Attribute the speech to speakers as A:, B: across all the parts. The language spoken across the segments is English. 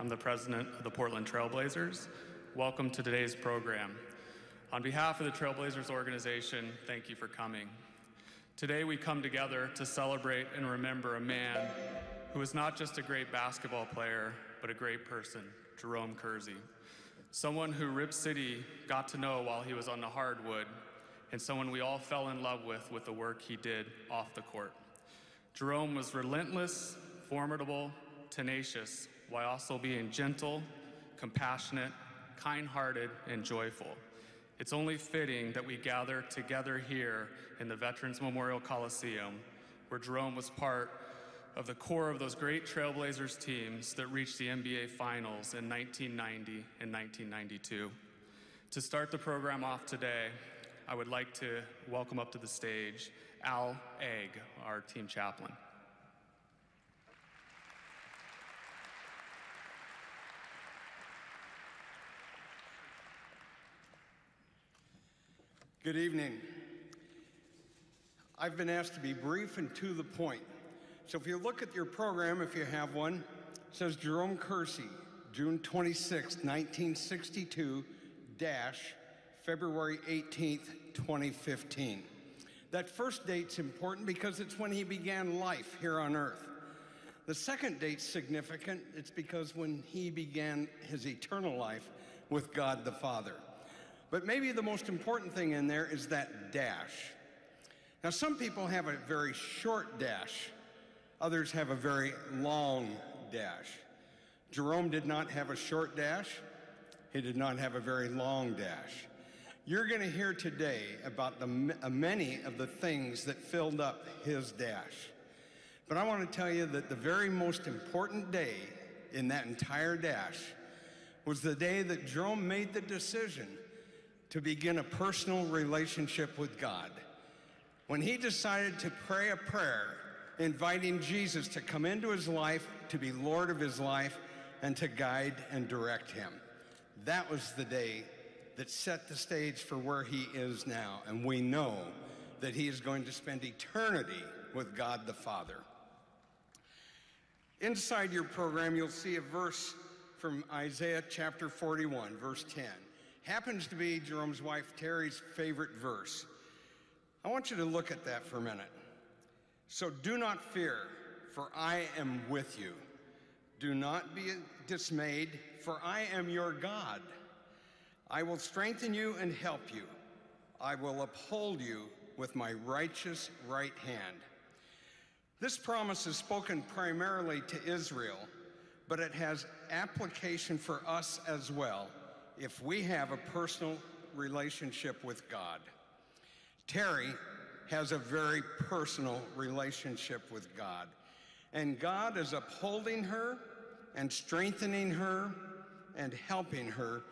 A: I'm the president of the Portland Trailblazers. Welcome to today's program. On behalf of the Trailblazers organization, thank you for coming. Today we come together to celebrate and remember a man who is not just a great basketball player, but a great person, Jerome Kersey. Someone who Rip City got to know while he was on the hardwood, and someone we all fell in love with with the work he did off the court. Jerome was relentless, formidable, tenacious, while also being gentle, compassionate, kind hearted, and joyful. It's only fitting that we gather together here in the Veterans Memorial Coliseum, where Jerome was part of the core of those great Trailblazers teams that reached the NBA Finals in 1990 and 1992. To start the program off today, I would like to welcome up to the stage Al Egg, our team chaplain.
B: Good evening. I've been asked to be brief and to the point. So if you look at your program, if you have one, it says Jerome Kersey, June 26, 1962, dash, February 18th, 2015. That first date's important because it's when he began life here on earth. The second date's significant. It's because when he began his eternal life with God the Father. But maybe the most important thing in there is that dash. Now, some people have a very short dash, others have a very long dash. Jerome did not have a short dash, he did not have a very long dash. You're going to hear today about the uh, many of the things that filled up his dash. But I want to tell you that the very most important day in that entire dash was the day that Jerome made the decision to begin a personal relationship with God. When he decided to pray a prayer inviting Jesus to come into his life, to be Lord of his life, and to guide and direct him. That was the day that set the stage for where he is now. And we know that he is going to spend eternity with God the Father. Inside your program, you'll see a verse from Isaiah chapter 41, verse 10 happens to be Jerome's wife Terry's favorite verse. I want you to look at that for a minute. So do not fear, for I am with you. Do not be dismayed, for I am your God. I will strengthen you and help you. I will uphold you with my righteous right hand. This promise is spoken primarily to Israel, but it has application for us as well if we have a personal relationship with God. Terry has a very personal relationship with God, and God is upholding her and strengthening her and helping her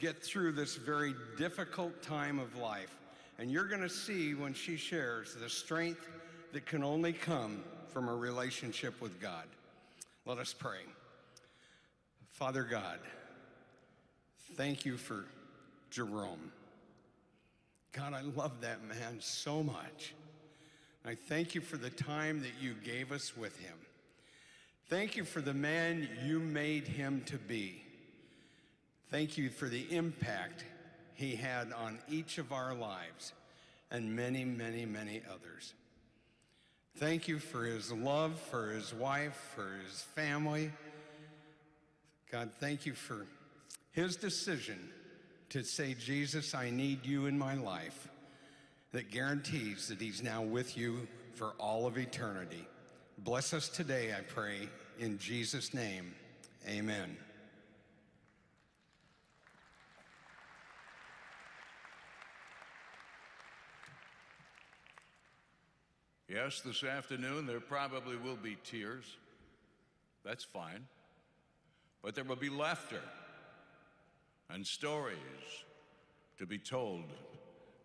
B: get through this very difficult time of life. And you're going to see when she shares the strength that can only come from a relationship with God. Let us pray. Father God, Thank you for Jerome. God, I love that man so much. I thank you for the time that you gave us with him. Thank you for the man you made him to be. Thank you for the impact he had on each of our lives and many, many, many others. Thank you for his love for his wife, for his family. God, thank you for his decision to say, Jesus, I need you in my life, that guarantees that he's now with you for all of eternity. Bless us today, I pray, in Jesus' name. Amen.
C: Yes, this afternoon there probably will be tears. That's fine. But there will be laughter and stories to be told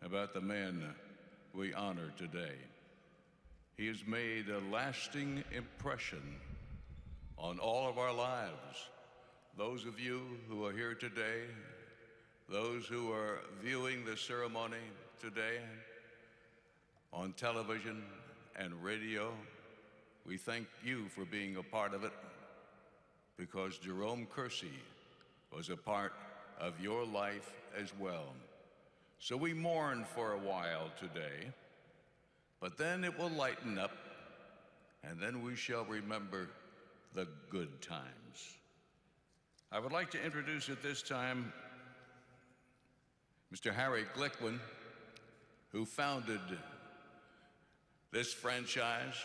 C: about the man we honor today. He has made a lasting impression on all of our lives. Those of you who are here today, those who are viewing the ceremony today on television and radio, we thank you for being a part of it. because Jerome Kersey was a part of your life as well. So we mourn for a while today, but then it will lighten up, and then we shall remember the good times. I would like to introduce at this time Mr. Harry Glickman, who founded this franchise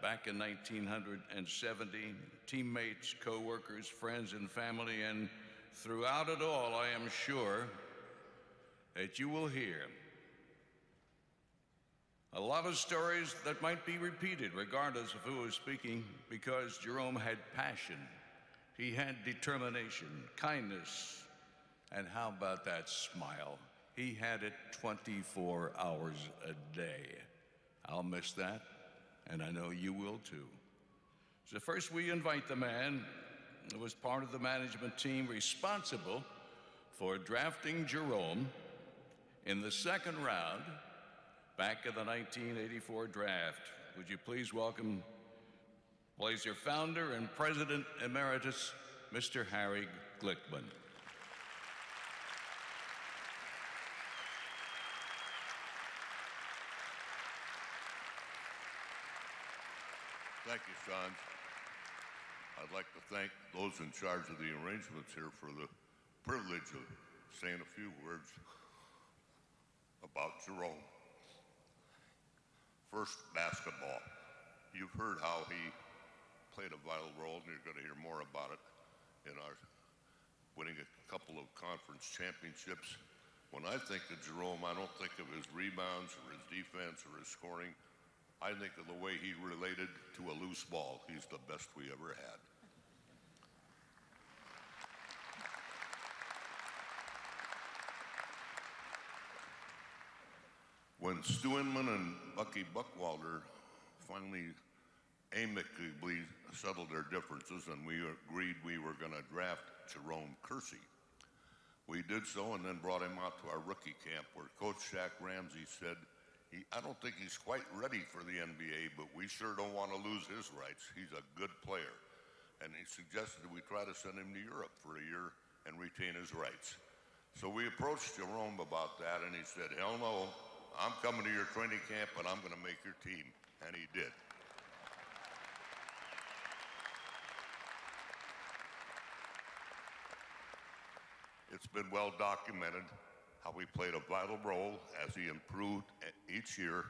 C: back in 1970. Teammates, co workers, friends, and family, and throughout it all, I am sure that you will hear a lot of stories that might be repeated, regardless of who is speaking, because Jerome had passion, he had determination, kindness, and how about that smile? He had it 24 hours a day. I'll miss that, and I know you will too. So, first, we invite the man was part of the management team responsible for drafting Jerome in the second round back in the 1984 draft. Would you please welcome Blazer founder and president emeritus, Mr. Harry Glickman.
D: Thank you, Sean. I'd like to thank those in charge of the arrangements here for the privilege of saying a few words about Jerome. First, basketball. You've heard how he played a vital role, and you're going to hear more about it in our winning a couple of conference championships. When I think of Jerome, I don't think of his rebounds or his defense or his scoring. I think of the way he related to a loose ball. He's the best we ever had. When Stu Inman and Bucky Buckwalter finally amicably settled their differences and we agreed we were going to draft Jerome Kersey, we did so and then brought him out to our rookie camp where Coach Jack Ramsay said, he, I don't think he's quite ready for the NBA, but we sure don't want to lose his rights. He's a good player. And he suggested we try to send him to Europe for a year and retain his rights. So we approached Jerome about that, and he said, Hell no, I'm coming to your training camp and I'm going to make your team. And he did. It's been well documented how he played a vital role as he improved each year,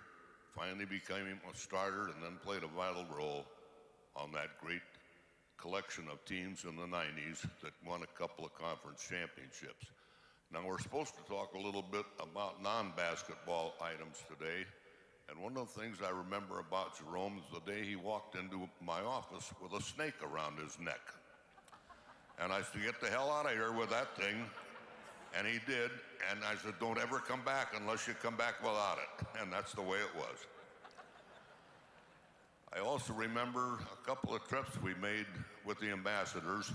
D: finally became a starter, and then played a vital role on that great collection of teams in the 90s that won a couple of conference championships. Now, we're supposed to talk a little bit about non basketball items today. And one of the things I remember about Jerome is the day he walked into my office with a snake around his neck. And I said, Get the hell out of here with that thing. And he did. And I said, Don't ever come back unless you come back without it. And that's the way it was. I also remember a couple of trips we made with the ambassadors.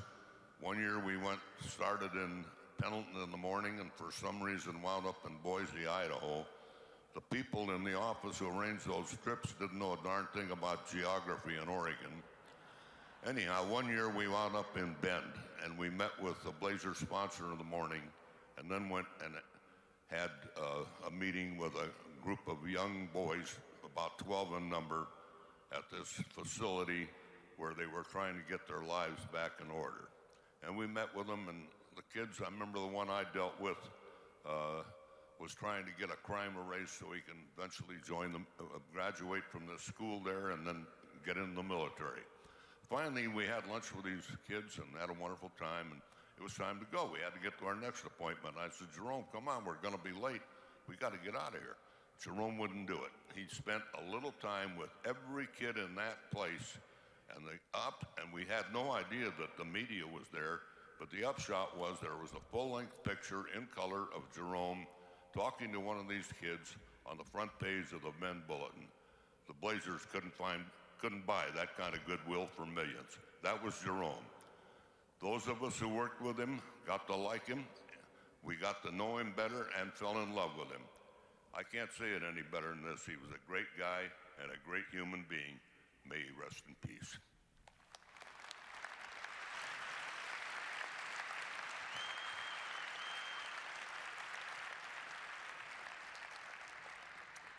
D: One year we went, started in Pendleton in the morning and for some reason wound up in Boise, Idaho. The people in the office who arranged those trips didn't know a darn thing about geography in Oregon. Anyhow, one year we wound up in Bend and we met with the Blazer sponsor in the morning and then went and had uh, a meeting with a group of young boys, about 12 in number, at this facility where they were trying to get their lives back in order. And we met with them, and the kids, I remember the one I dealt with, uh, was trying to get a crime erased so he can eventually join them, uh, graduate from the school there, and then get in the military. Finally, we had lunch with these kids and had a wonderful time. And it was time to go. We had to get to our next appointment. I said, Jerome, come on, we're going to be late. We got to get out of here. Jerome wouldn't do it. He spent a little time with every kid in that place, and the up, and we had no idea that the media was there. But the upshot was there was a full-length picture in color of Jerome talking to one of these kids on the front page of the Bend Bulletin. The Blazers couldn't find, couldn't buy that kind of goodwill for millions. That was Jerome. Those of us who worked with him got to like him. We got to know him better and fell in love with him. I can't say it any better than this. He was a great guy and a great human being. May he rest in peace.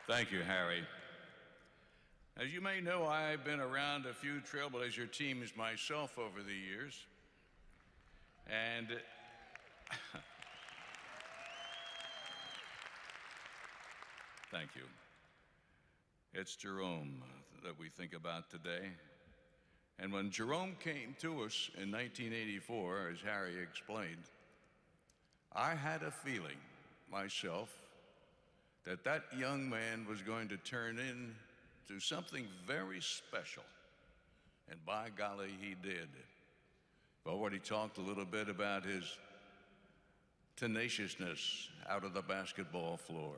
C: Thank you, Harry. As you may know, I've been around a few Trailblazer teams myself over the years. And thank you. It's Jerome that we think about today. And when Jerome came to us in 1984, as Harry explained, I had a feeling myself that that young man was going to turn into something very special. And by golly, he did. I've already talked a little bit about his tenaciousness out of the basketball floor,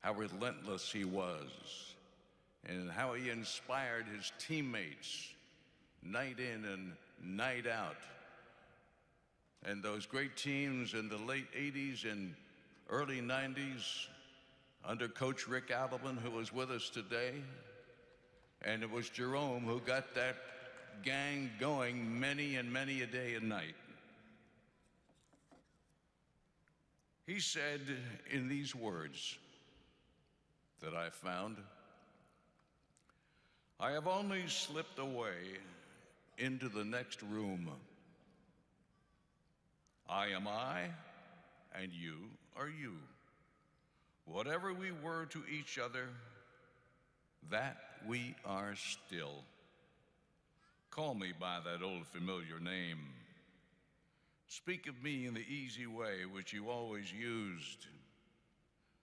C: how relentless he was, and how he inspired his teammates night in and night out. And those great teams in the late 80s and early 90s under Coach Rick Adelman, who was with us today. And it was Jerome who got that gang going many and many a day and night. He said in these words that I found I have only slipped away into the next room. I am I, and you are you. Whatever we were to each other, that we are still. Call me by that old familiar name. Speak of me in the easy way which you always used.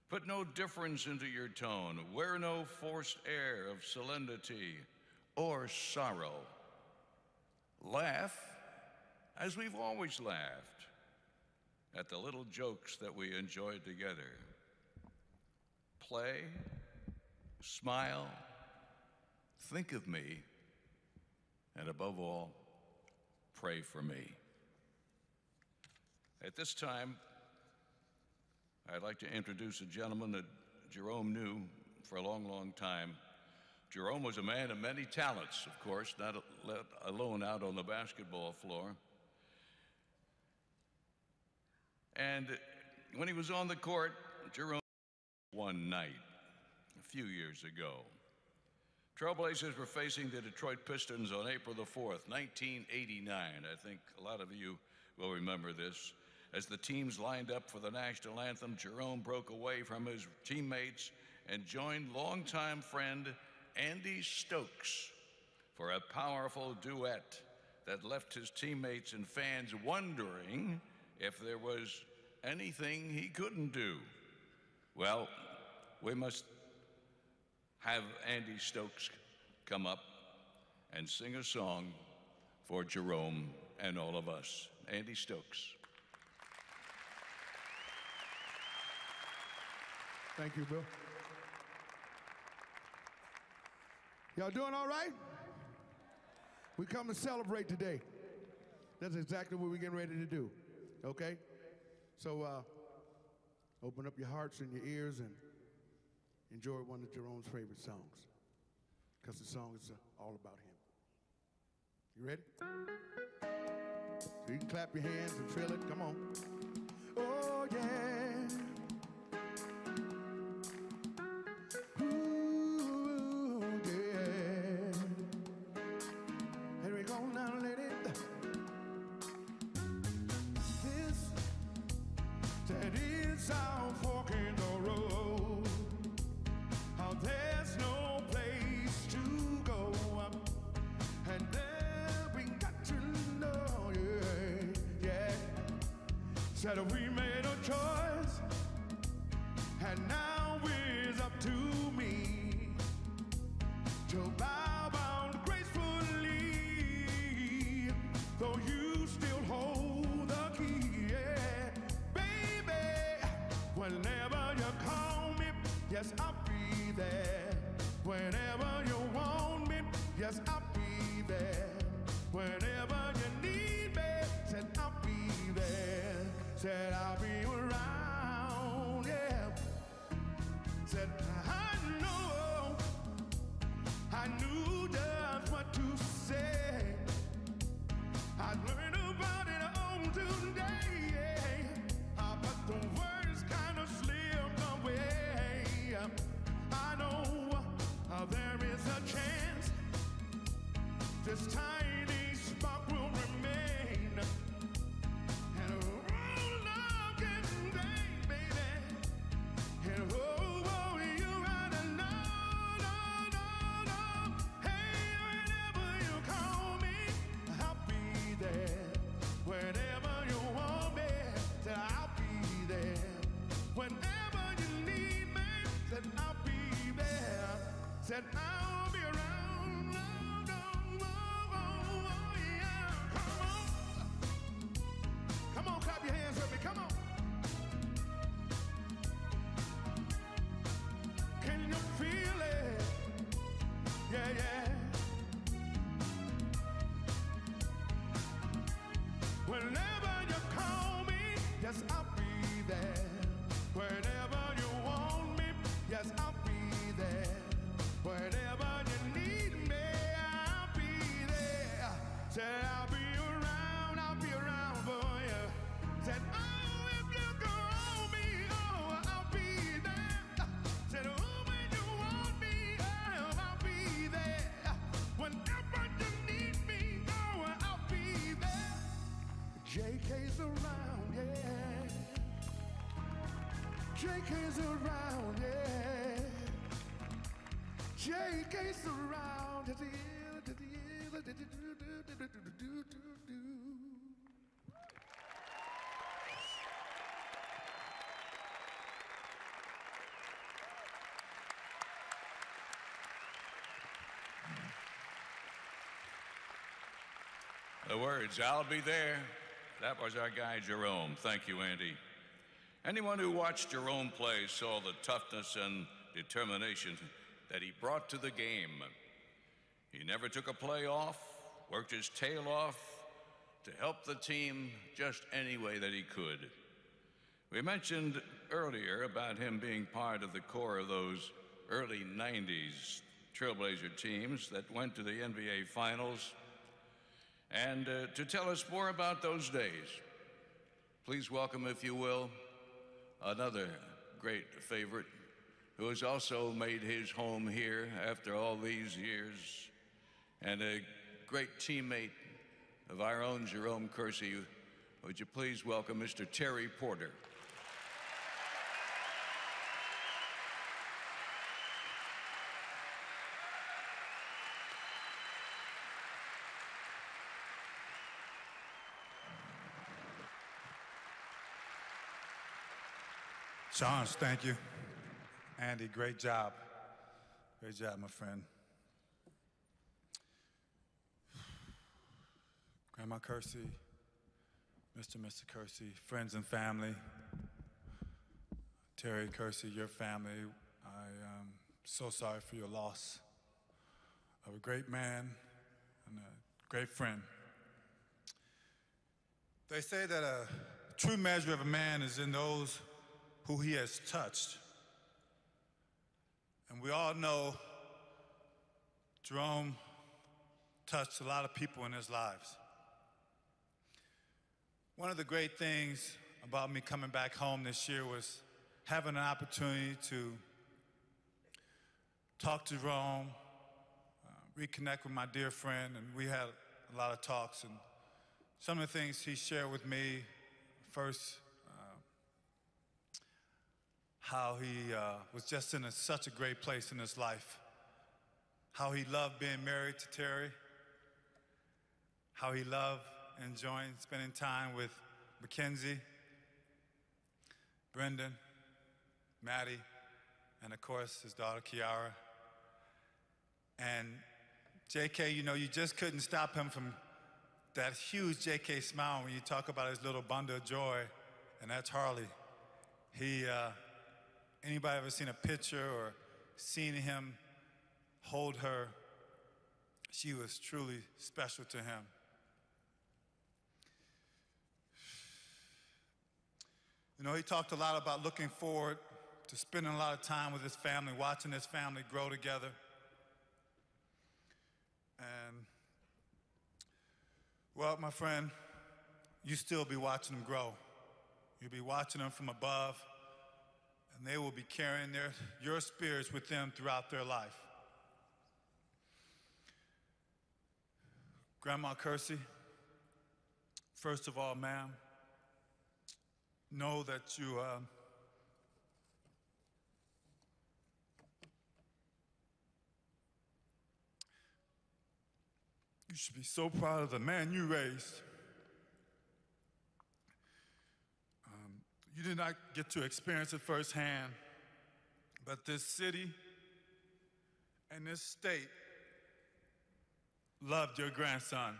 C: Put no difference into your tone. Wear no forced air of solemnity or sorrow. Laugh as we've always laughed at the little jokes that we enjoyed together. Play, smile, think of me, and above all, pray for me. At this time, I'd like to introduce a gentleman that Jerome knew for a long, long time. Jerome was a man of many talents, of course, not alone out on the basketball floor. And when he was on the court, Jerome, one night, a few years ago, Trailblazers were facing the Detroit Pistons on April the 4th, 1989. I think a lot of you will remember this. As the teams lined up for the national anthem, Jerome broke away from his teammates and joined longtime friend Andy Stokes for a powerful duet that left his teammates and fans wondering if there was anything he couldn't do. Well, we must have Andy Stokes come up and sing a song for Jerome and all of us. Andy Stokes.
E: Thank you, Bill. Y'all doing all right? We come to celebrate today. That's exactly what we're getting ready to do. Okay? So uh, open up your hearts and your ears and enjoy one of Jerome's favorite songs. Because the song is uh, all about him. You ready? So you can clap your hands and feel it. Come on. Oh, yeah. Said we made a choice, and now it's up to me to bow down gracefully, though you still hold the key, yeah, baby. Whenever you call me, yes, I'll be there. Whenever you want me, yes, I'll be there. Whenever you Said I'll JK's around, yeah. JK's around. The
C: words, I'll be there. That was our guy, Jerome. Thank you, Andy. Anyone who watched Jerome play saw the toughness and determination that he brought to the game. He never took a play off, worked his tail off to help the team just any way that he could. We mentioned earlier about him being part of the core of those early 90s Trailblazer teams that went to the NBA Finals. And uh, to tell us more about those days, please welcome, if you will, another great favorite who has also made his home here after all these years, and a great teammate of our own Jerome Kersey. Would you please welcome Mr. Terry Porter?
F: Sean, thank you. Andy, great job. Great job, my friend. Grandma Kersey, Mr. and Mr. Kersey, friends and family, Terry Kersey, your family, I am so sorry for your loss of a great man and a great friend. They say that a true measure of a man is in those who he has touched. And we all know Jerome touched a lot of people in his lives. One of the great things about me coming back home this year was having an opportunity to talk to Jerome, uh, reconnect with my dear friend, and we had a lot of talks. And some of the things he shared with me first, how he uh, was just in a, such a great place in his life, how he loved being married to Terry, how he loved enjoying spending time with Mackenzie, Brendan, Maddie, and of course his daughter Kiara. And JK, you know, you just couldn't stop him from that huge JK smile when you talk about his little bundle of joy, and that's Harley. He, uh, anybody ever seen a picture or seen him hold her? She was truly special to him. You know, he talked a lot about looking forward to spending a lot of time with his family, watching his family grow together. And, well, my friend, you still be watching them grow. You'll be watching them from above, and they will be carrying their, your spirits with them throughout their life. Grandma Kersey, first of all, ma'am, know that you. Uh, you should be so proud of the man you raised. You did not get to experience it firsthand, but this city and this state loved your grandson.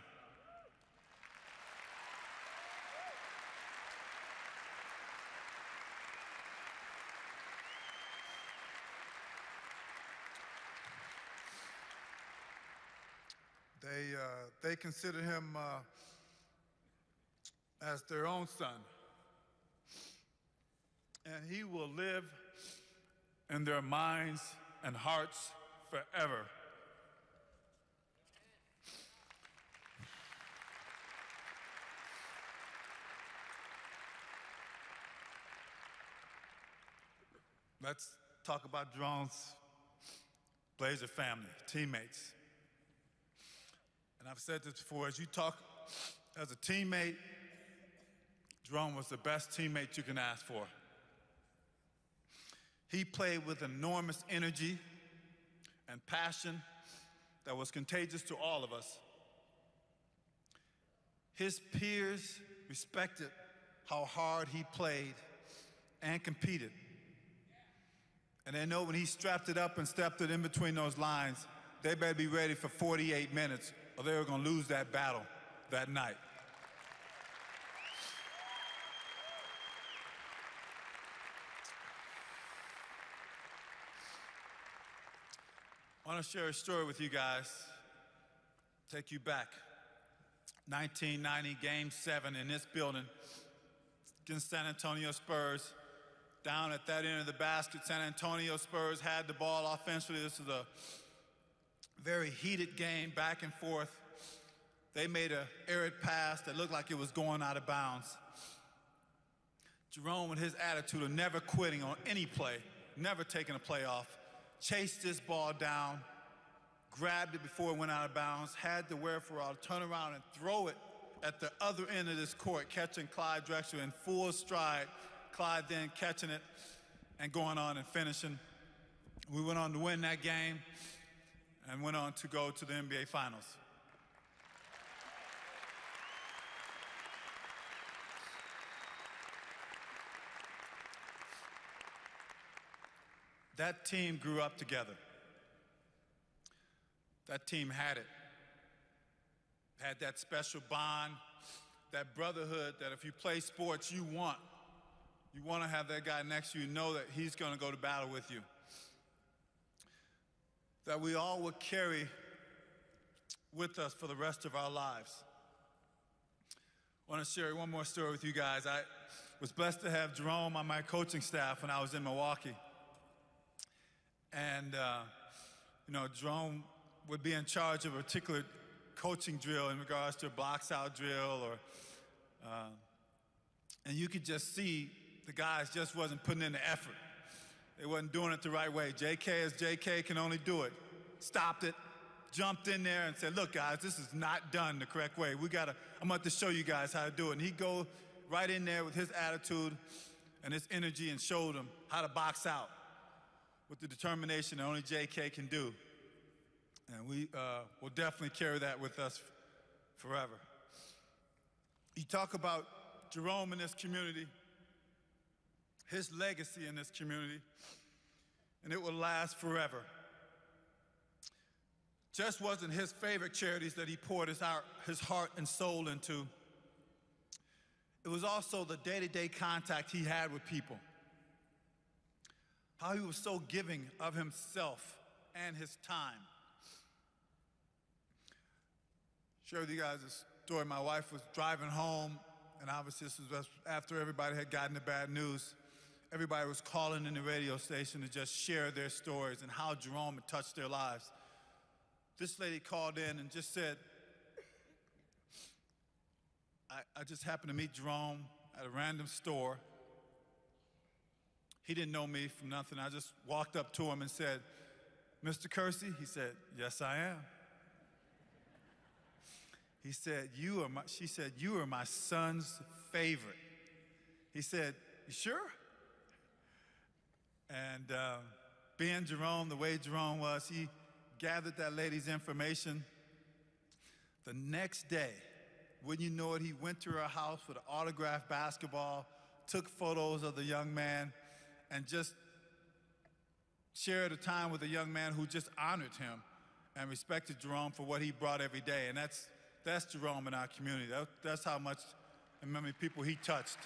F: They, uh, they consider him uh, as their own son. And he will live in their minds and hearts forever. Let's talk about Jerome's Blazer family, teammates. And I've said this before as you talk as a teammate, Jerome was the best teammate you can ask for. He played with enormous energy and passion that was contagious to all of us. His peers respected how hard he played and competed. And they know when he strapped it up and stepped it in between those lines, they better be ready for 48 minutes or they were going to lose that battle that night. I want to share a story with you guys, take you back. 1990, Game 7 in this building against San Antonio Spurs. Down at that end of the basket, San Antonio Spurs had the ball offensively. This is a very heated game, back and forth. They made a arid pass that looked like it was going out of bounds. Jerome, with his attitude of never quitting on any play, never taking a play off, chased this ball down, grabbed it before it went out of bounds, had the wherewithal to turn around and throw it at the other end of this court, catching Clyde Drexler in full stride. Clyde then catching it and going on and finishing. We went on to win that game and went on to go to the NBA Finals. That team grew up together. That team had it. Had that special bond, that brotherhood that if you play sports, you want. You want to have that guy next to you, know that he's going to go to battle with you. That we all would carry with us for the rest of our lives. I want to share one more story with you guys. I was blessed to have Jerome on my coaching staff when I was in Milwaukee. And, uh, you know, Jerome would be in charge of a particular coaching drill in regards to a box out drill or, uh, and you could just see the guys just wasn't putting in the effort. They wasn't doing it the right way. JK as JK can only do it. Stopped it, jumped in there and said, look guys, this is not done the correct way. We gotta, I'm about to show you guys how to do it. And he'd go right in there with his attitude and his energy and showed them how to box out with the determination that only JK can do. And we uh, will definitely carry that with us forever. You talk about Jerome in this community, his legacy in this community, and it will last forever. Just wasn't his favorite charities that he poured his heart, his heart and soul into. It was also the day to day contact he had with people how he was so giving of himself and his time. Share with you guys a story. My wife was driving home, and obviously this was after everybody had gotten the bad news. Everybody was calling in the radio station to just share their stories and how Jerome had touched their lives. This lady called in and just said, I, I just happened to meet Jerome at a random store he didn't know me from nothing. I just walked up to him and said, Mr. Kersey? He said, Yes, I am. He said, "You are my." She said, "You are my son's favorite." He said, "You sure?" And uh, being Jerome, the way Jerome was, he gathered that lady's information. The next day, when you know it, he went to her house with an autographed basketball, took photos of the young man, and just shared a time with a young man who just honored him and respected Jerome for what he brought every day. And that's, that's Jerome in our community. That, that's how much and many people he touched.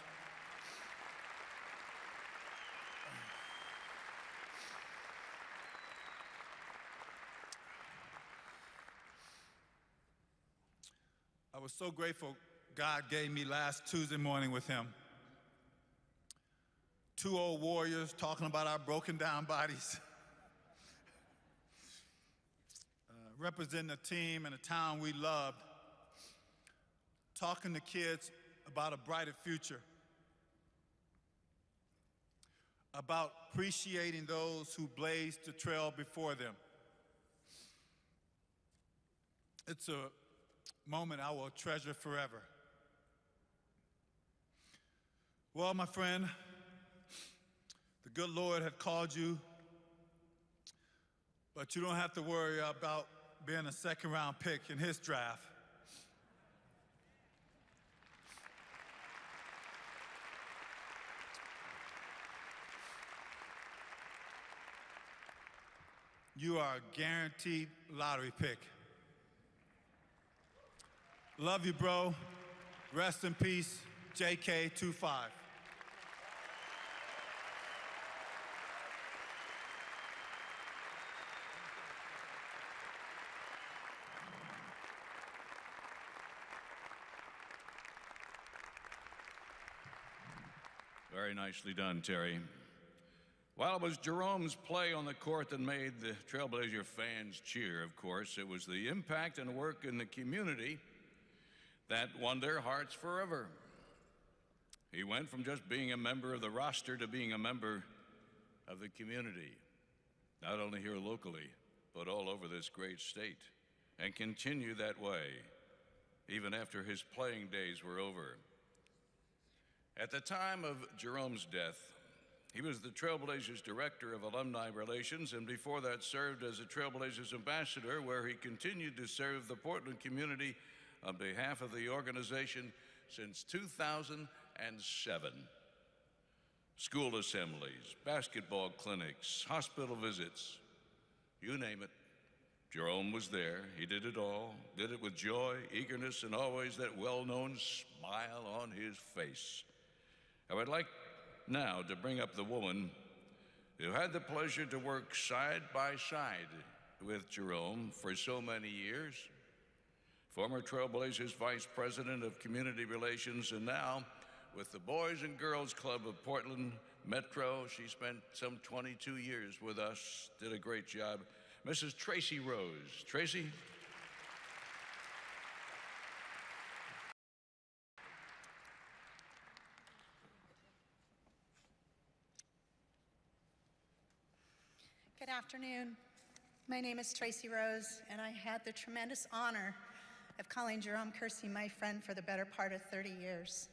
F: I was so grateful God gave me last Tuesday morning with him. Two old warriors talking about our broken down bodies. Uh, representing a team and a town we loved. Talking to kids about a brighter future. About appreciating those who blazed the trail before them. It's a moment I will treasure forever. Well, my friend, good Lord had called you, but you don't have to worry about being a second round pick in his draft. You are a guaranteed lottery pick. Love you, bro. Rest in peace, JK25.
C: Very nicely done, Terry. While it was Jerome's play on the court that made the Trailblazer fans cheer, of course, it was the impact and work in the community that won their hearts forever. He went from just being a member of the roster to being a member of the community, not only here locally, but all over this great state, and continue that way even after his playing days were over. At the time of Jerome's death, he was the Trailblazers Director of Alumni Relations, and before that served as a Trailblazers Ambassador, where he continued to serve the Portland community on behalf of the organization since 2007. School assemblies, basketball clinics, hospital visits, you name it. Jerome was there. He did it all, did it with joy, eagerness, and always that well known smile on his face. I would like now to bring up the woman who had the pleasure to work side by side with Jerome for so many years, former Trailblazers Vice President of Community Relations, and now with the Boys and Girls Club of Portland Metro. She spent some 22 years with us, did a great job. Mrs. Tracy Rose. Tracy?
G: Good afternoon. My name is Tracy Rose, and I had the tremendous honor of calling Jerome Kersey my friend for the better part of 30 years.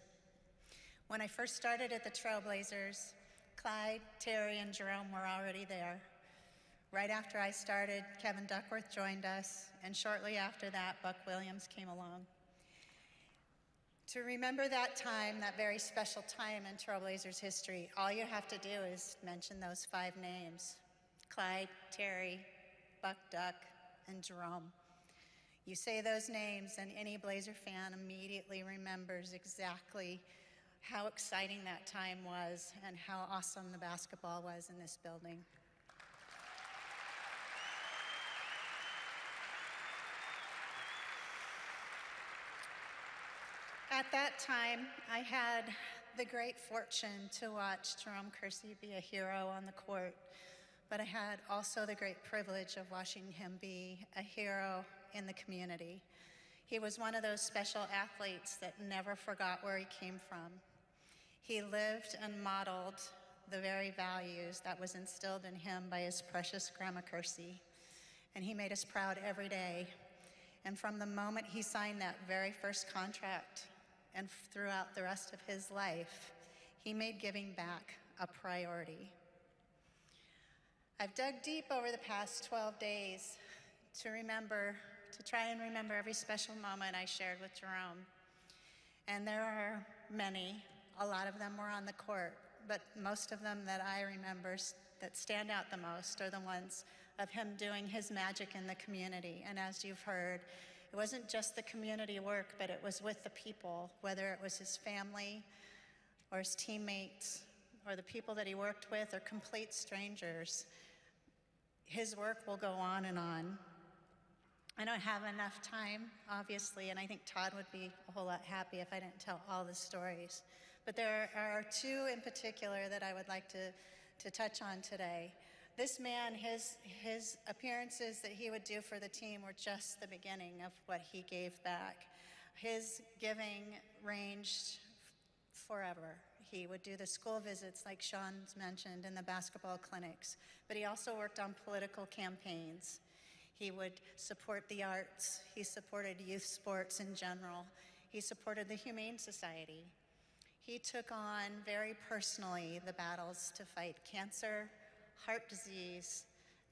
G: When I first started at the Trailblazers, Clyde, Terry, and Jerome were already there. Right after I started, Kevin Duckworth joined us, and shortly after that, Buck Williams came along. To remember that time, that very special time in Trailblazers history, all you have to do is mention those five names Clyde, Terry, Buck Duck, and Jerome. You say those names, and any Blazer fan immediately remembers exactly how exciting that time was and how awesome the basketball was in this building. At that time, I had the great fortune to watch Jerome Kersey be a hero on the court, but I had also the great privilege of watching him be a hero in the community. He was one of those special athletes that never forgot where he came from. He lived and modeled the very values that was instilled in him by his precious Grandma Kersey, and he made us proud every day. And from the moment he signed that very first contract and throughout the rest of his life, he made giving back a priority. I've dug deep over the past 12 days to remember, to try and remember every special moment I shared with Jerome. And there are many, a lot of them were on the court, but most of them that I remember that stand out the most are the ones of him doing his magic in the community. And as you've heard, it wasn't just the community work, but it was with the people, whether it was his family or his teammates or the people that he worked with are complete strangers. His work will go on and on. I don't have enough time, obviously, and I think Todd would be a whole lot happy if I didn't tell all the stories. But there are two in particular that I would like to, to touch on today. This man, his, his appearances that he would do for the team were just the beginning of what he gave back. His giving ranged forever. He would do the school visits, like Sean's mentioned, and the basketball clinics, but he also worked on political campaigns. He would support the arts. He supported youth sports in general. He supported the Humane Society. He took on very personally the battles to fight cancer, heart disease,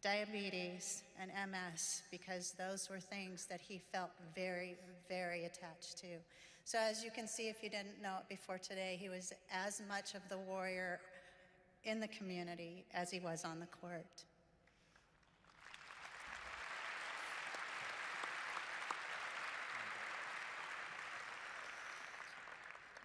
G: diabetes, and MS because those were things that he felt very, very attached to. So, as you can see, if you didn't know it before today, he was as much of the warrior in the community as he was on the court.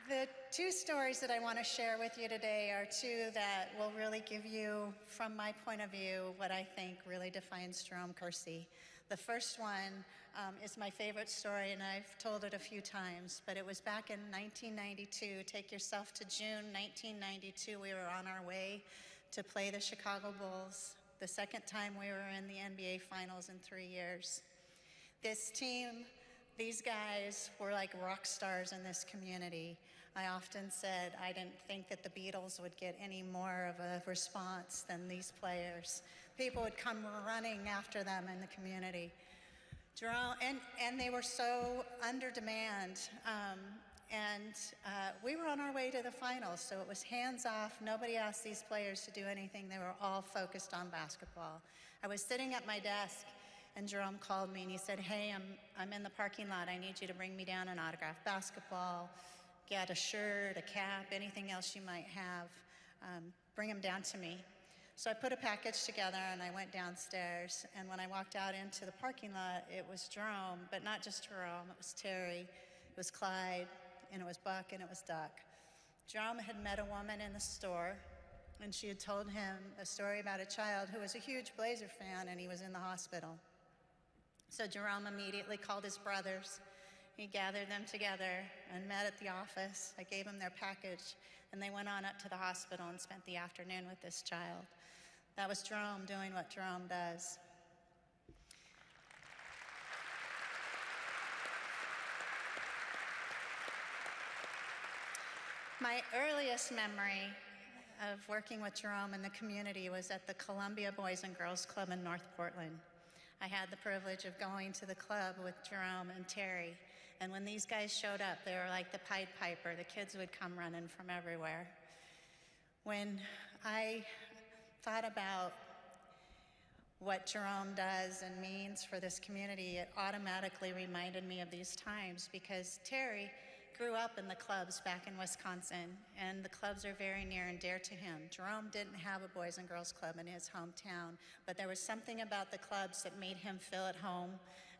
G: The two stories that I want to share with you today are two that will really give you, from my point of view, what I think really defines Jerome Kersey. The first one um, is my favorite story, and I've told it a few times, but it was back in 1992. Take yourself to June 1992. We were on our way to play the Chicago Bulls, the second time we were in the NBA Finals in three years. This team, these guys were like rock stars in this community. I often said I didn't think that the Beatles would get any more of a response than these players. People would come running after them in the community. And, and they were so under demand. Um, and uh, we were on our way to the finals, so it was hands off. Nobody asked these players to do anything. They were all focused on basketball. I was sitting at my desk, and Jerome called me and he said, Hey, I'm, I'm in the parking lot. I need you to bring me down an autographed basketball get a shirt, a cap, anything else you might have, um, bring them down to me. So I put a package together and I went downstairs. And when I walked out into the parking lot, it was Jerome, but not just Jerome, it was Terry, it was Clyde, and it was Buck, and it was Duck. Jerome had met a woman in the store, and she had told him a story about a child who was a huge Blazer fan and he was in the hospital. So Jerome immediately called his brothers he gathered them together and met at the office. I gave them their package, and they went on up to the hospital and spent the afternoon with this child. That was Jerome doing what Jerome does. My earliest memory of working with Jerome in the community was at the Columbia Boys and Girls Club in North Portland. I had the privilege of going to the club with Jerome and Terry and when these guys showed up, they were like the Pied Piper. The kids would come running from everywhere. When I thought about what Jerome does and means for this community, it automatically reminded me of these times because Terry grew up in the clubs back in Wisconsin, and the clubs are very near and dear to him. Jerome didn't have a Boys and Girls Club in his hometown, but there was something about the clubs that made him feel at home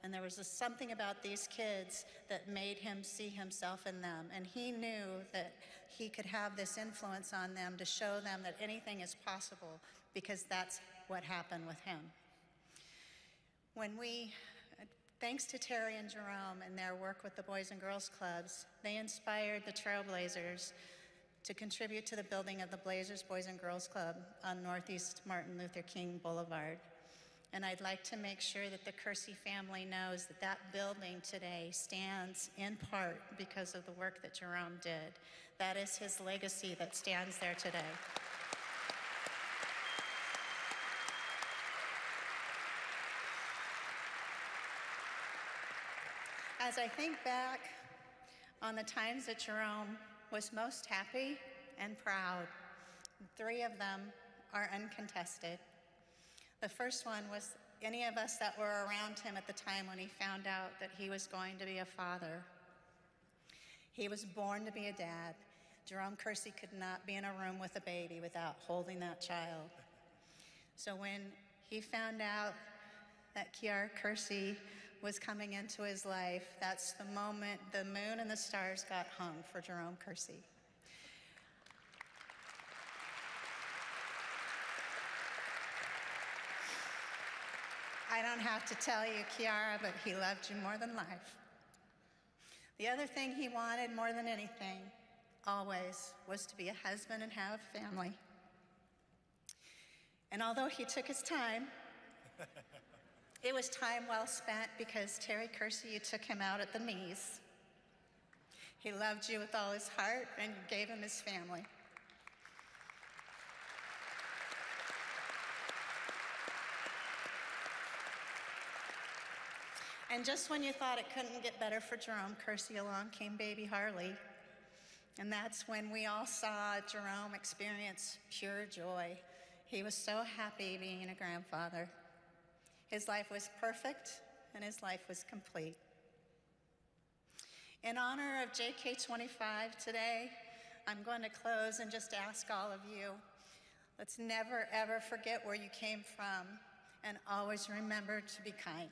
G: and there was something about these kids that made him see himself in them. And he knew that he could have this influence on them to show them that anything is possible because that's what happened with him. When we, thanks to Terry and Jerome and their work with the Boys and Girls Clubs, they inspired the Trailblazers to contribute to the building of the Blazers Boys and Girls Club on Northeast Martin Luther King Boulevard. And I'd like to make sure that the Kersey family knows that that building today stands in part because of the work that Jerome did. That is his legacy that stands there today. As I think back on the times that Jerome was most happy and proud, three of them are uncontested. The first one was any of us that were around him at the time when he found out that he was going to be a father. He was born to be a dad. Jerome Kersey could not be in a room with a baby without holding that child. So when he found out that Kiara Kersey was coming into his life, that's the moment the moon and the stars got hung for Jerome Kersey. I don't have to tell you, Kiara, but he loved you more than life. The other thing he wanted more than anything, always, was to be a husband and have a family. And although he took his time, it was time well spent because Terry Kersey, you took him out at the knees. He loved you with all his heart and you gave him his family. And just when you thought it couldn't get better for Jerome Kersey, along came baby Harley. And that's when we all saw Jerome experience pure joy. He was so happy being a grandfather. His life was perfect and his life was complete. In honor of JK25 today, I'm going to close and just ask all of you let's never, ever forget where you came from and always remember to be kind.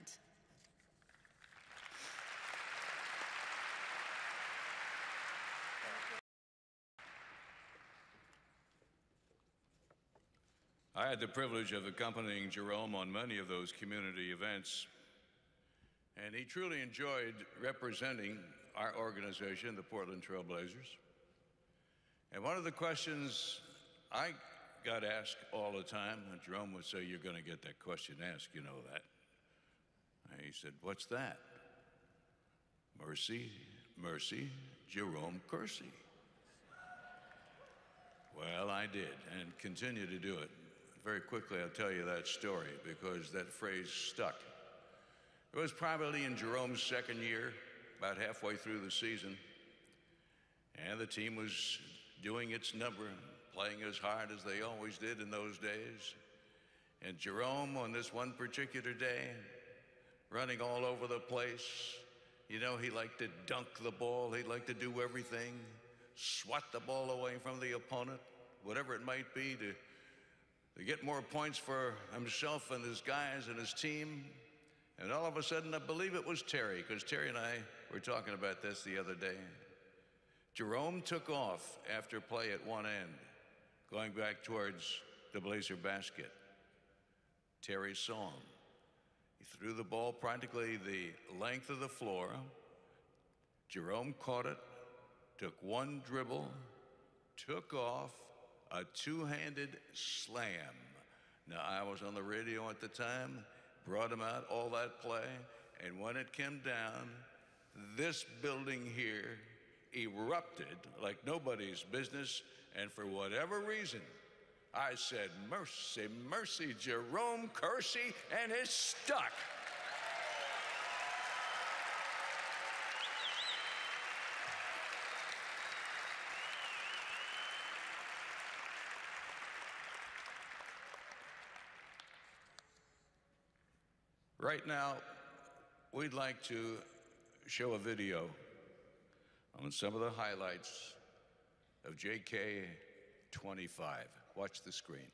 C: I had the privilege of accompanying Jerome on many of those community events, and he truly enjoyed representing our organization, the Portland Trailblazers. And one of the questions I got asked all the time, and Jerome would say, You're going to get that question asked, you know that. And he said, What's that? Mercy, mercy, Jerome Kersey. Well, I did and continue to do it very quickly, I'll tell you that story because that phrase stuck. It was probably in Jerome's second year, about halfway through the season, and the team was doing its number, playing as hard as they always did in those days. And Jerome, on this one particular day, running all over the place, you know, he liked to dunk the ball, he liked to do everything, swat the ball away from the opponent, whatever it might be to to get more points for himself and his guys and his team. And all of a sudden, I believe it was Terry, because Terry and I were talking about this the other day. Jerome took off after play at one end, going back towards the Blazer basket. Terry saw him. He threw the ball practically the length of the floor. Jerome caught it, took one dribble, took off, a two handed slam. Now, I was on the radio at the time, brought him out, all that play, and when it came down, this building here erupted like nobody's business, and for whatever reason, I said, Mercy, mercy, Jerome Kersey, and it's stuck. Right now, we'd like to show a video on some of the highlights of JK 25. Watch the screen.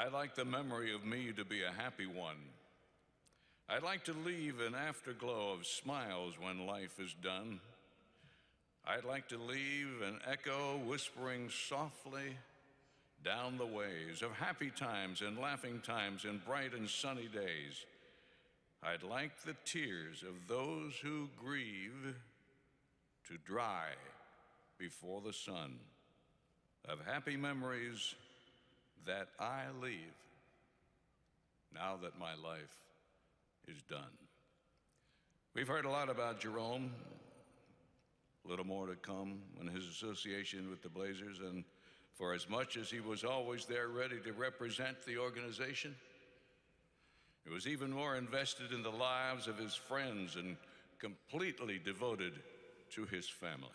C: I like the memory of me to be a happy one. I'd like to leave an afterglow of smiles when life is done. I'd like to leave an echo whispering softly down the ways of happy times and laughing times and bright and sunny days. I'd like the tears of those who grieve to dry before the sun of happy memories that I leave now that my life is done. We've heard a lot about Jerome, a little more to come in his association with the Blazers, and for as much as he was always there ready to represent the organization, he was even more invested in the lives of his friends and completely devoted to his family.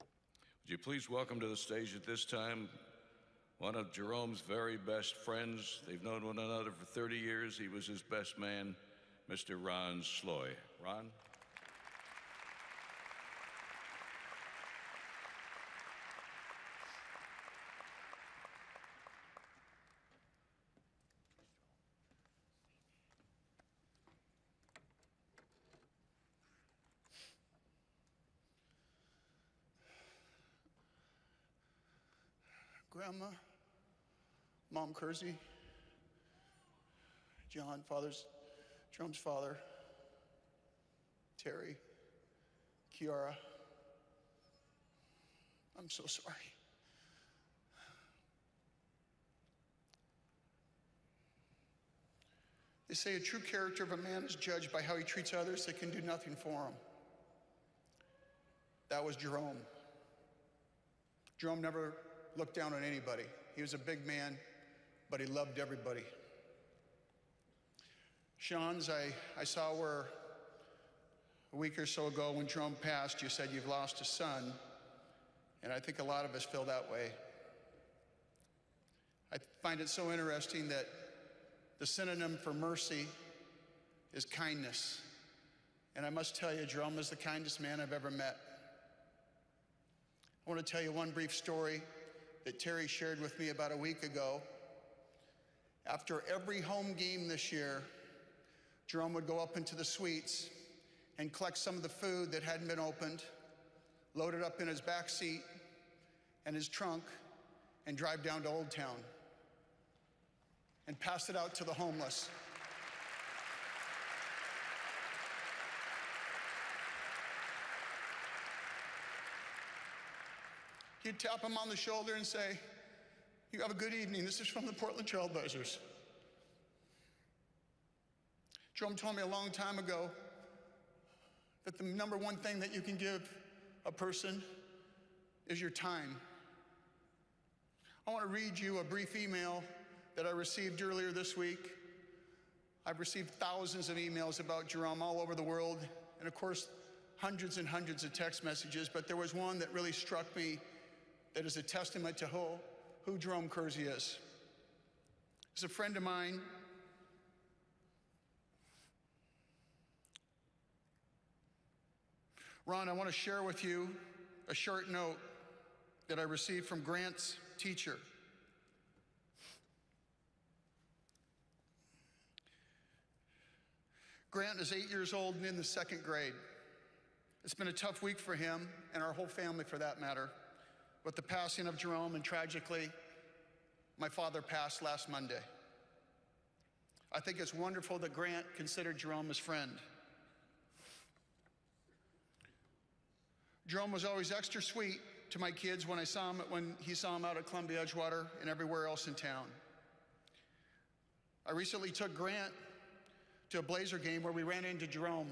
C: Would you please welcome to the stage at this time one of Jerome's very best friends. They've known one another for 30 years. He was his best man, Mr. Ron Sloy. Ron?
H: Grandma, Mom Kersey, John, father's, Jerome's father, Terry, Kiara. I'm so sorry. They say a true character of a man is judged by how he treats others that can do nothing for him. That was Jerome. Jerome never looked down on anybody. He was a big man, but he loved everybody. Sean's, I, I saw where a week or so ago when Jerome passed, you said you've lost a son, and I think a lot of us feel that way. I find it so interesting that the synonym for mercy is kindness. And I must tell you, Jerome is the kindest man I've ever met. I want to tell you one brief story that Terry shared with me about a week ago. After every home game this year, Jerome would go up into the suites and collect some of the food that hadn't been opened, load it up in his back seat and his trunk, and drive down to Old Town and pass it out to the homeless. He'd tap him on the shoulder and say, You have a good evening. This is from the Portland Trailblazers. Jerome told me a long time ago that the number one thing that you can give a person is your time. I want to read you a brief email that I received earlier this week. I've received thousands of emails about Jerome all over the world, and of course, hundreds and hundreds of text messages, but there was one that really struck me that is a testament to who, who Jerome Kersey is. He's a friend of mine. Ron, I want to share with you a short note that I received from Grant's teacher. Grant is eight years old and in the second grade. It's been a tough week for him and our whole family for that matter, with the passing of Jerome, and tragically, my father passed last Monday. I think it's wonderful that Grant considered Jerome his friend. Jerome was always extra sweet to my kids when I saw him when he saw him out at Columbia Edgewater and everywhere else in town. I recently took Grant to a Blazer game where we ran into Jerome.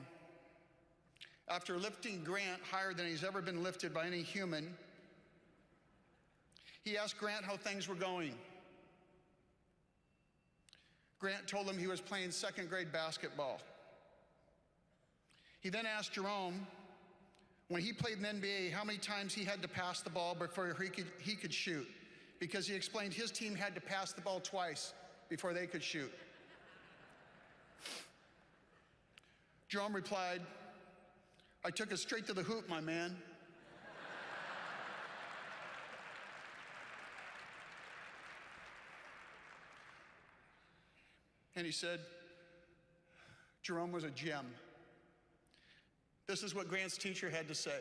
H: After lifting Grant higher than he's ever been lifted by any human, he asked Grant how things were going. Grant told him he was playing second grade basketball. He then asked Jerome, when he played in the NBA, how many times he had to pass the ball before he could, he could shoot. Because he explained his team had to pass the ball twice before they could shoot. Jerome replied, I took it straight to the hoop, my man. And he said, Jerome was a gem. This is what Grant's teacher had to say.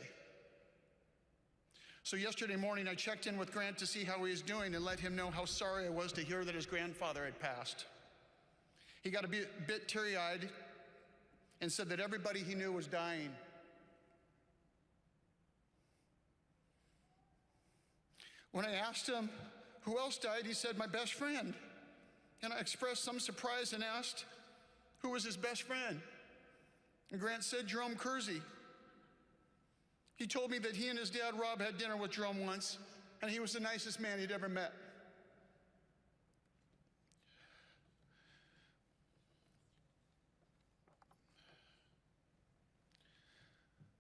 H: So, yesterday morning, I checked in with Grant to see how he was doing and let him know how sorry I was to hear that his grandfather had passed. He got a bit, bit teary eyed and said that everybody he knew was dying. When I asked him who else died, he said, My best friend. And I expressed some surprise and asked, Who was his best friend? And Grant said, Jerome Kersey. He told me that he and his dad, Rob, had dinner with Jerome once, and he was the nicest man he'd ever met.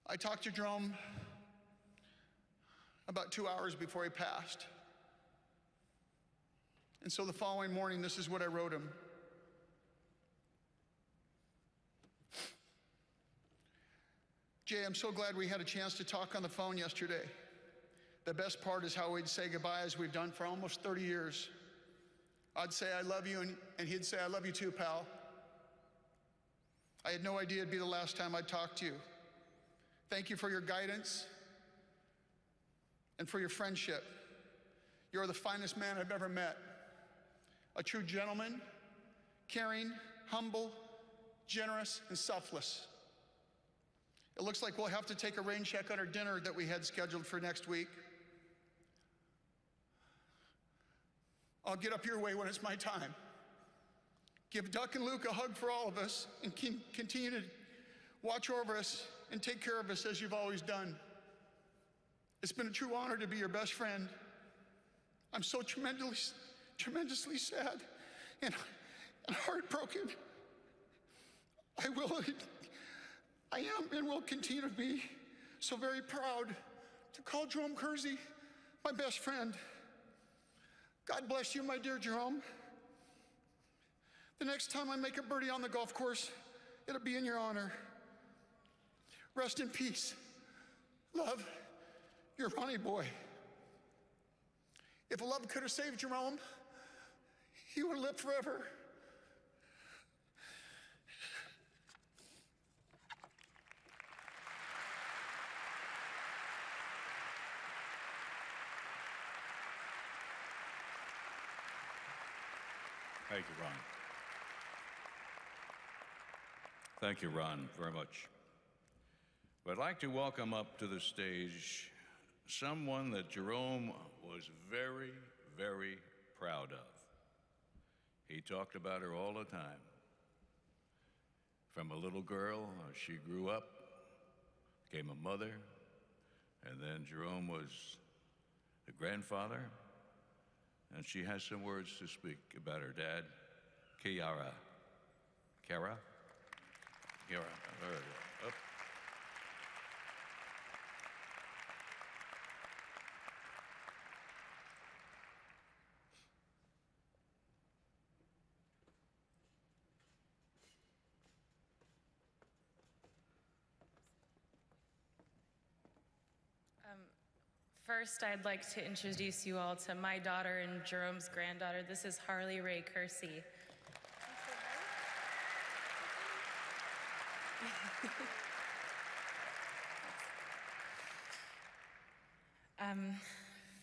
H: I talked to Jerome about two hours before he passed. And so the following morning, this is what I wrote him. Jay, I'm so glad we had a chance to talk on the phone yesterday. The best part is how we'd say goodbye as we've done for almost 30 years. I'd say, I love you, and, and he'd say, I love you too, pal. I had no idea it'd be the last time I'd talk to you. Thank you for your guidance and for your friendship. You're the finest man I've ever met. A true gentleman, caring, humble, generous, and selfless. It looks like we'll have to take a rain check on our dinner that we had scheduled for next week. I'll get up your way when it's my time. Give Duck and Luke a hug for all of us and continue to watch over us and take care of us as you've always done. It's been a true honor to be your best friend. I'm so tremendously, tremendously sad and, and heartbroken. I will, I am and will continue to be so very proud to call Jerome Kersey my best friend. God bless you, my dear Jerome. The next time I make a birdie on the golf course, it'll be in your honor. Rest in peace. Love, your Ronnie boy. If love could have saved Jerome, he would lived forever.
C: Thank you, Ron. Thank you, Ron, very much. But I'd like to welcome up to the stage someone that Jerome was very, very proud of. He talked about her all the time. From a little girl, uh, she grew up, became a mother, And then Jerome was a grandfather, and she has some words to speak about her dad, Kiara. Kara? Kiara. There we go. Up.
I: First, I'd like to introduce you all to my daughter and Jerome's granddaughter. This is Harley Ray Kersey. um,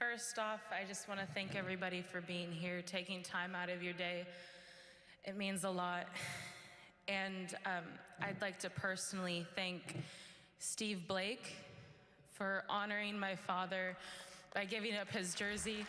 I: first off, I just want to thank everybody for being here, taking time out of your day. It means a lot. And um, I'd like to personally thank Steve Blake for honoring my father by giving up his jersey.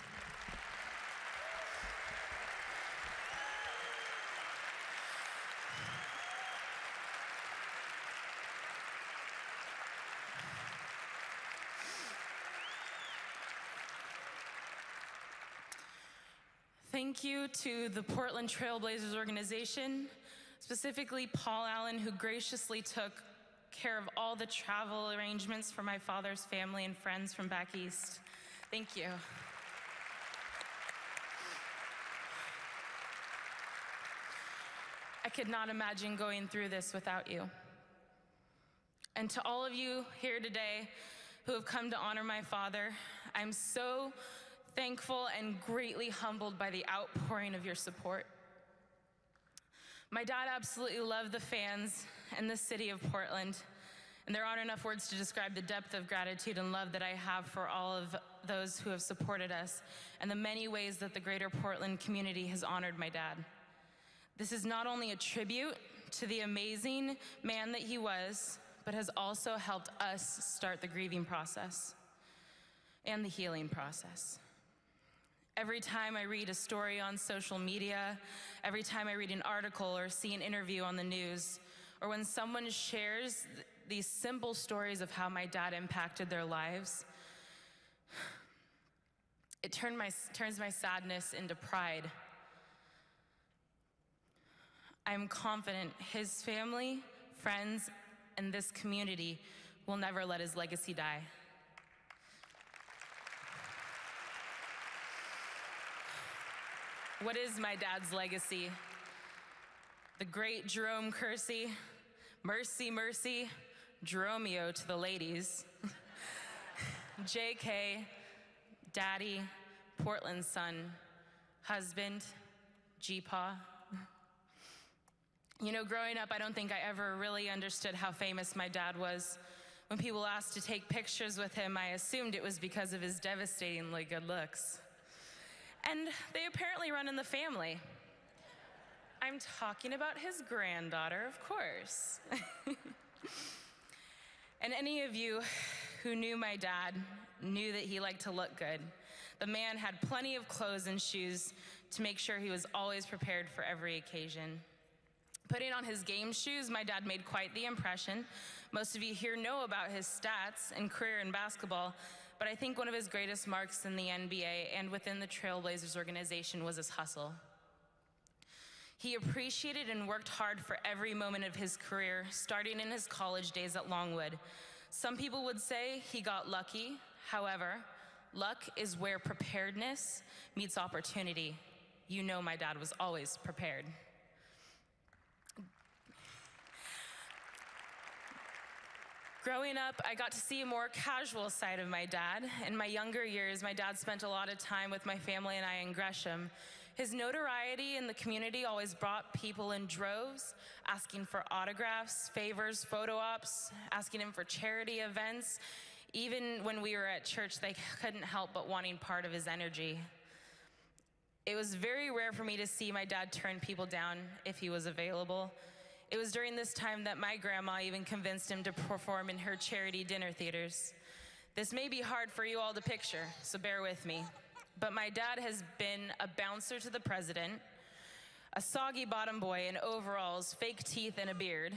I: Thank you to the Portland Trailblazers organization, specifically Paul Allen, who graciously took care of all the travel arrangements for my father's family and friends from back east. Thank you. I could not imagine going through this without you. And to all of you here today who have come to honor my father, I'm so thankful and greatly humbled by the outpouring of your support. My dad absolutely loved the fans and the city of Portland. And there aren't enough words to describe the depth of gratitude and love that I have for all of those who have supported us and the many ways that the greater Portland community has honored my dad. This is not only a tribute to the amazing man that he was, but has also helped us start the grieving process and the healing process. Every time I read a story on social media, every time I read an article or see an interview on the news, or when someone shares th- these simple stories of how my dad impacted their lives, it my, turns my sadness into pride. I'm confident his family, friends, and this community will never let his legacy die. What is my dad's legacy? The great Jerome Kersey, mercy, mercy, Jeromeo to the ladies, JK, daddy, Portland son, husband, G-Paw. You know, growing up, I don't think I ever really understood how famous my dad was. When people asked to take pictures with him, I assumed it was because of his devastatingly good looks. And they apparently run in the family. I'm talking about his granddaughter, of course. and any of you who knew my dad knew that he liked to look good. The man had plenty of clothes and shoes to make sure he was always prepared for every occasion. Putting on his game shoes, my dad made quite the impression. Most of you here know about his stats and career in basketball, but I think one of his greatest marks in the NBA and within the Trailblazers organization was his hustle. He appreciated and worked hard for every moment of his career, starting in his college days at Longwood. Some people would say he got lucky. However, luck is where preparedness meets opportunity. You know, my dad was always prepared. Growing up, I got to see a more casual side of my dad. In my younger years, my dad spent a lot of time with my family and I in Gresham. His notoriety in the community always brought people in droves, asking for autographs, favors, photo ops, asking him for charity events. Even when we were at church, they couldn't help but wanting part of his energy. It was very rare for me to see my dad turn people down if he was available. It was during this time that my grandma even convinced him to perform in her charity dinner theaters. This may be hard for you all to picture, so bear with me. But my dad has been a bouncer to the president, a soggy bottom boy in overalls, fake teeth, and a beard,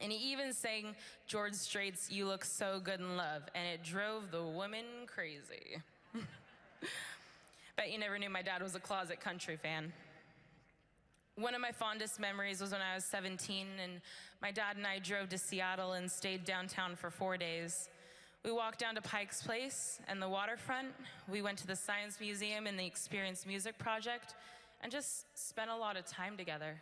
I: And he even sang George Strait's You Look So Good in Love, and it drove the women crazy. Bet you never knew my dad was a closet country fan. One of my fondest memories was when I was 17 and my dad and I drove to Seattle and stayed downtown for four days. We walked down to Pike's Place and the waterfront. We went to the Science Museum and the Experience Music Project and just spent a lot of time together.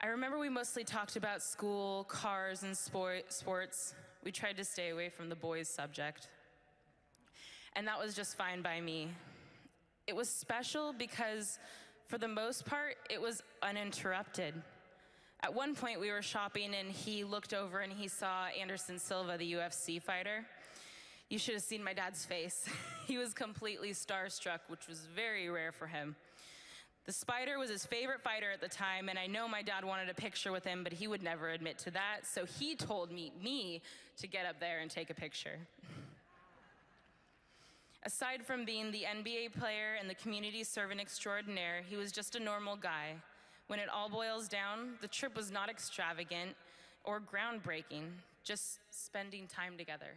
I: I remember we mostly talked about school, cars, and sport, sports. We tried to stay away from the boys' subject. And that was just fine by me. It was special because, for the most part, it was uninterrupted. At one point, we were shopping and he looked over and he saw Anderson Silva, the UFC fighter. You should have seen my dad's face. he was completely starstruck, which was very rare for him. The spider was his favorite fighter at the time, and I know my dad wanted a picture with him, but he would never admit to that, so he told me, me to get up there and take a picture. Aside from being the NBA player and the community servant extraordinaire, he was just a normal guy. When it all boils down, the trip was not extravagant or groundbreaking, just spending time together.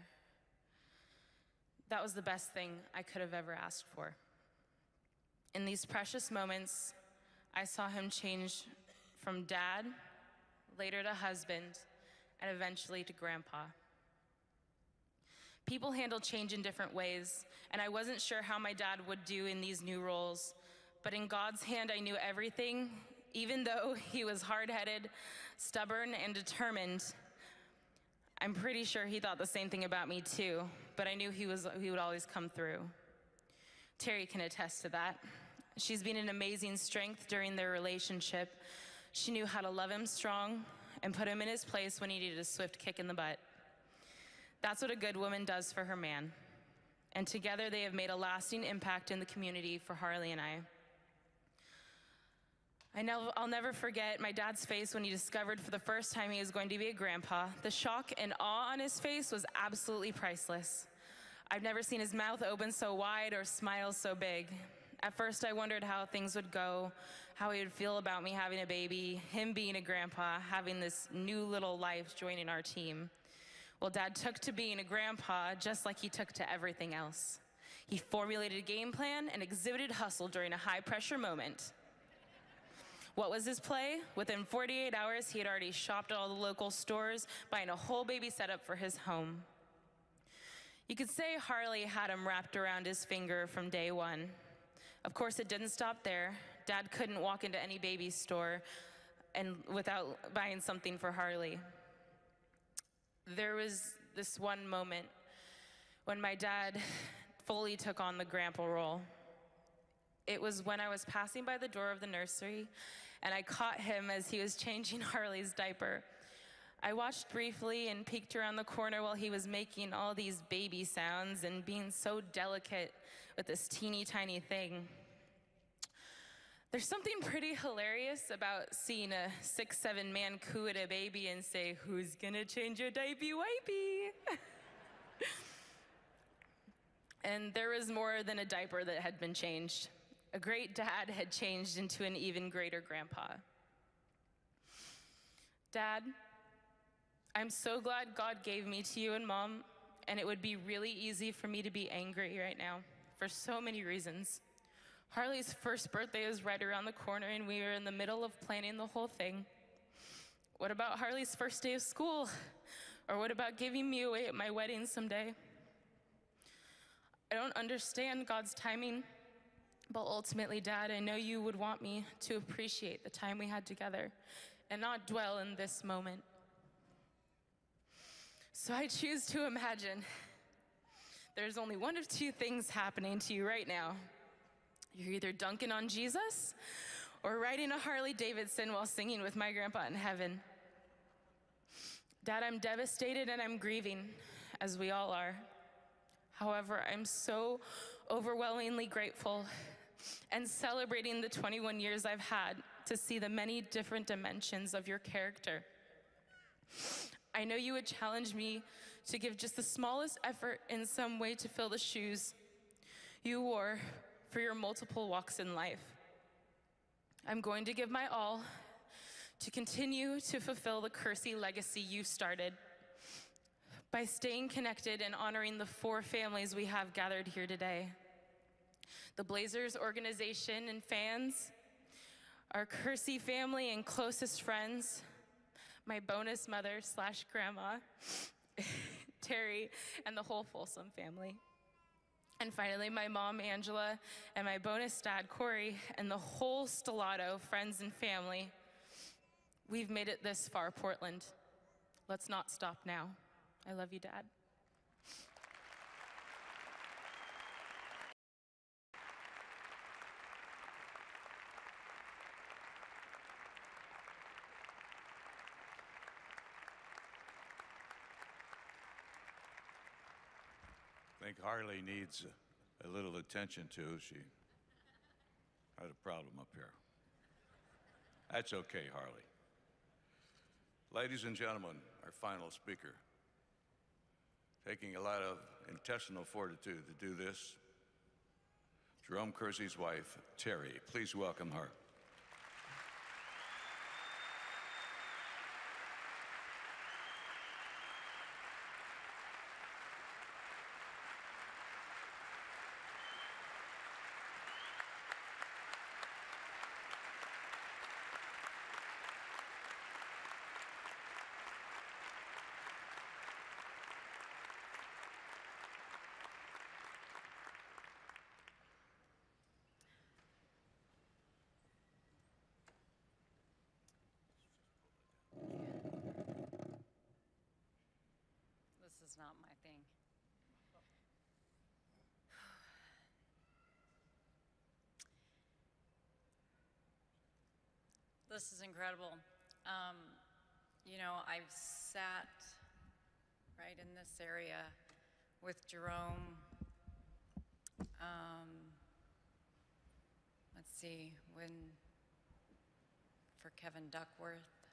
I: That was the best thing I could have ever asked for. In these precious moments, I saw him change from dad, later to husband, and eventually to grandpa. People handle change in different ways, and I wasn't sure how my dad would do in these new roles. But in God's hand, I knew everything, even though he was hard headed, stubborn, and determined. I'm pretty sure he thought the same thing about me too, but I knew he, was, he would always come through. Terry can attest to that. She's been an amazing strength during their relationship. She knew how to love him strong and put him in his place when he needed a swift kick in the butt. That's what a good woman does for her man. And together they have made a lasting impact in the community for Harley and I. I know I'll never forget my dad's face when he discovered for the first time he was going to be a grandpa. The shock and awe on his face was absolutely priceless. I've never seen his mouth open so wide or smile so big. At first, I wondered how things would go, how he would feel about me having a baby, him being a grandpa, having this new little life joining our team. Well, dad took to being a grandpa just like he took to everything else. He formulated a game plan and exhibited hustle during a high pressure moment. What was his play? Within 48 hours, he had already shopped at all the local stores, buying a whole baby setup for his home. You could say Harley had him wrapped around his finger from day one. Of course, it didn't stop there. Dad couldn't walk into any baby store and without buying something for Harley. There was this one moment when my dad fully took on the grandpa role. It was when I was passing by the door of the nursery and I caught him as he was changing Harley's diaper. I watched briefly and peeked around the corner while he was making all these baby sounds and being so delicate with this teeny tiny thing. There's something pretty hilarious about seeing a six, seven man coo at a baby and say, Who's gonna change your diaper wipey? and there was more than a diaper that had been changed. A great dad had changed into an even greater grandpa. Dad, I'm so glad God gave me to you and mom, and it would be really easy for me to be angry right now for so many reasons. Harley's first birthday is right around the corner, and we are in the middle of planning the whole thing. What about Harley's first day of school? Or what about giving me away at my wedding someday? I don't understand God's timing, but ultimately, Dad, I know you would want me to appreciate the time we had together and not dwell in this moment. So I choose to imagine there's only one of two things happening to you right now. You're either dunking on Jesus or riding a Harley Davidson while singing with my grandpa in heaven. Dad, I'm devastated and I'm grieving, as we all are. However, I'm so overwhelmingly grateful and celebrating the 21 years I've had to see the many different dimensions of your character. I know you would challenge me to give just the smallest effort in some way to fill the shoes you wore for your multiple walks in life. I'm going to give my all to continue to fulfill the Kersey legacy you started by staying connected and honoring the four families we have gathered here today the Blazers organization and fans, our Kersey family and closest friends, my bonus mother slash grandma, Terry, and the whole Folsom family. And finally, my mom, Angela, and my bonus dad, Corey, and the whole Stellato, friends and family. We've made it this far, Portland. Let's not stop now. I love you, Dad.
C: Think Harley needs a, little attention too. She had a problem up here. That's okay, Harley. Ladies and gentlemen, our final speaker, taking a lot of intestinal fortitude to do this, Jerome Kersey's wife, Terry. Please welcome her.
J: This is not my thing. This is incredible. Um, you know, I've sat right in this area with Jerome. Um, let's see, when for Kevin Duckworth,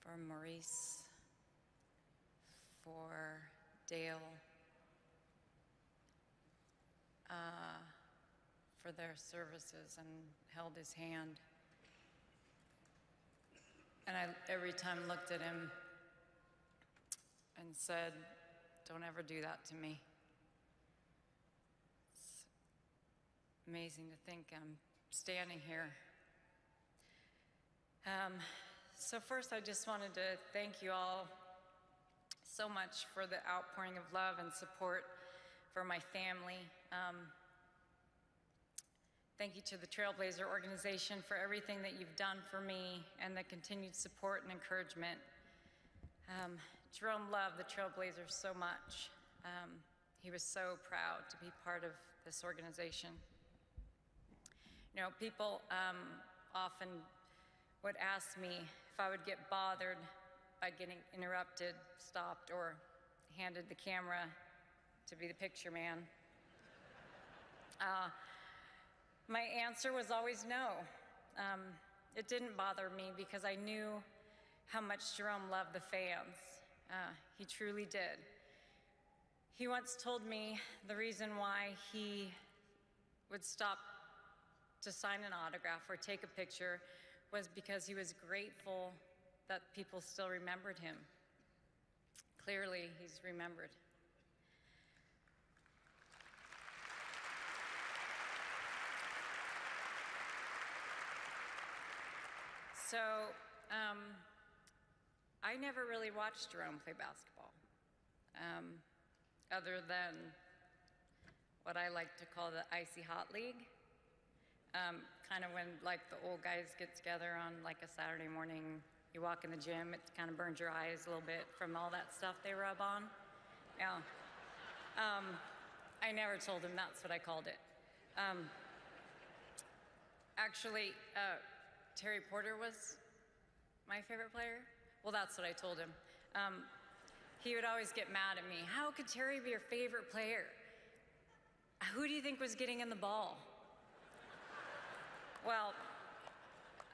J: for Maurice, for Dale, uh, for their services and held his hand. And I every time looked at him and said, Don't ever do that to me. It's amazing to think I'm standing here. Um, so, first, I just wanted to thank you all so much for the outpouring of love and support for my family. Um, thank you to the Trailblazer organization for everything that you've done for me and the continued support and encouragement. Um, Jerome loved the Trailblazers so much. Um, he was so proud to be part of this organization. You know, people um, often would ask me if I would get bothered by getting interrupted, stopped, or handed the camera to be the picture man. Uh, my answer was always no. Um, it didn't bother me because I knew how much Jerome loved the fans. Uh, he truly did. He once told me the reason why he would stop to sign an autograph or take a picture was because he was grateful that people still remembered him. Clearly, he's remembered. So, um, I never really watched Jerome play basketball, um, other than what I like to call the icy hot league. Um, kind of when like the old guys get together on like a Saturday morning, you walk in the gym, it kind of burns your eyes a little bit from all that stuff they rub on. Yeah. Um, I never told him that's what I called it. Um, actually, uh, Terry Porter was my favorite player. Well, that's what I told him. Um, he would always get mad at me. How could Terry be your favorite player? Who do you think was getting in the ball? Well,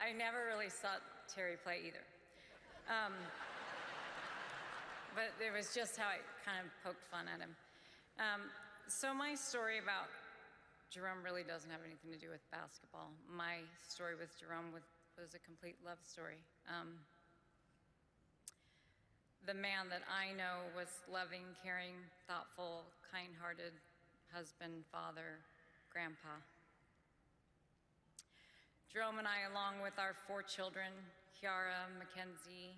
J: I never really saw Terry play either. Um, but it was just how I kind of poked fun at him. Um, so my story about Jerome really doesn't have anything to do with basketball. My story with Jerome with, was a complete love story. Um, the man that I know was loving, caring, thoughtful, kind hearted husband, father, grandpa. Jerome and I, along with our four children, Kiara, Mackenzie,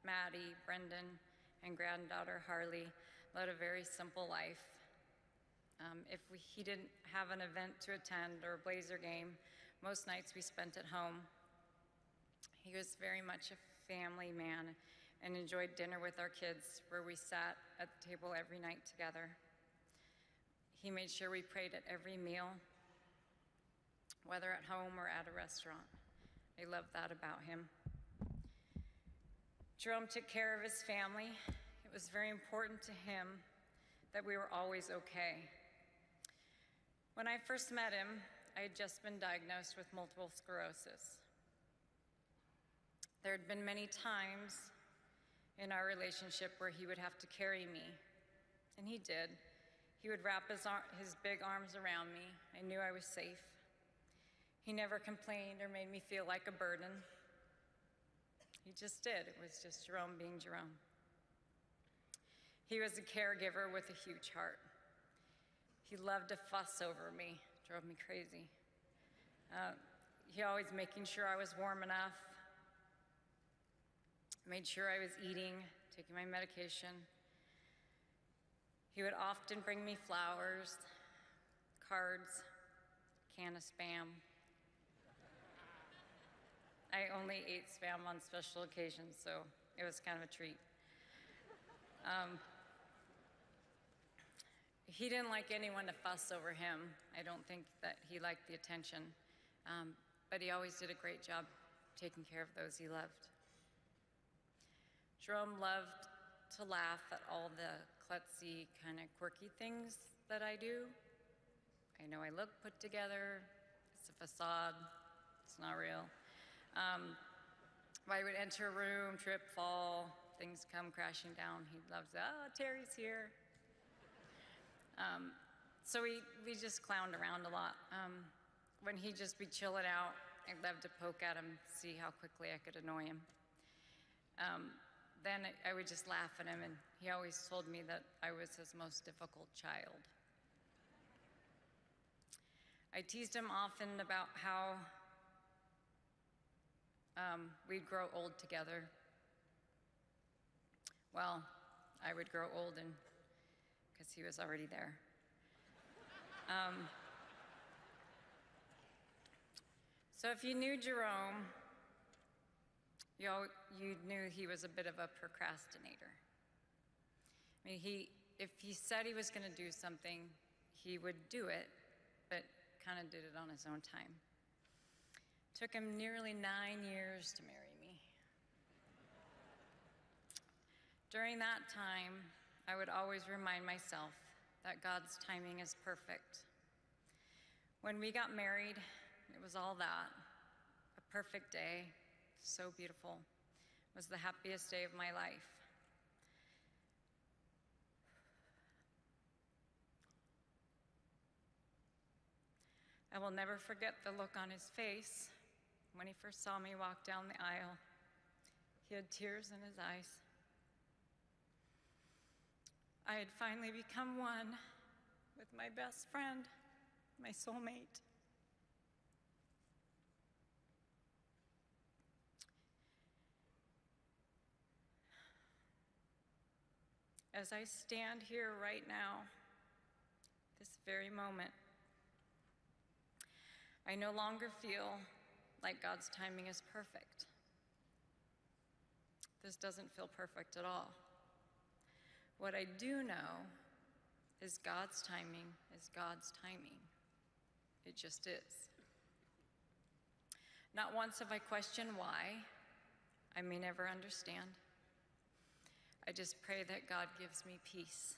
J: Maddie, Brendan, and granddaughter Harley, led a very simple life. Um, if we, he didn't have an event to attend or a Blazer game, most nights we spent at home. He was very much a family man and enjoyed dinner with our kids, where we sat at the table every night together. He made sure we prayed at every meal, whether at home or at a restaurant. I love that about him. Jerome took care of his family. It was very important to him that we were always okay. When I first met him, I had just been diagnosed with multiple sclerosis. There had been many times in our relationship where he would have to carry me, and he did. He would wrap his, his big arms around me. I knew I was safe. He never complained or made me feel like a burden. He just did. It was just Jerome being Jerome. He was a caregiver with a huge heart. He loved to fuss over me, drove me crazy. Uh, he always making sure I was warm enough, made sure I was eating, taking my medication. He would often bring me flowers, cards, can of spam. I only ate spam on special occasions, so it was kind of a treat. Um, he didn't like anyone to fuss over him. I don't think that he liked the attention, um, but he always did a great job taking care of those he loved. Jerome loved to laugh at all the klutzy, kind of quirky things that I do. I know I look put together, it's a facade, it's not real. Um, I would enter a room, trip, fall, things come crashing down, he loves, oh, Terry's here. Um, so we, we just clowned around a lot. Um, when he'd just be chilling out, I'd love to poke at him, see how quickly I could annoy him. Um, then I would just laugh at him, and he always told me that I was his most difficult child. I teased him often about how um, we'd grow old together. Well, I would grow old, and because he was already there. Um, so if you knew Jerome, you, all, you knew he was a bit of a procrastinator. I mean, he, if he said he was going to do something, he would do it, but kind of did it on his own time. Took him nearly nine years to marry me. During that time, I would always remind myself that God's timing is perfect. When we got married, it was all that a perfect day, so beautiful. It was the happiest day of my life. I will never forget the look on his face when he first saw me walk down the aisle. He had tears in his eyes. I had finally become one with my best friend, my soulmate. As I stand here right now, this very moment, I no longer feel like God's timing is perfect. This doesn't feel perfect at all. What I do know is God's timing is God's timing. It just is. Not once have I questioned why. I may never understand. I just pray that God gives me peace.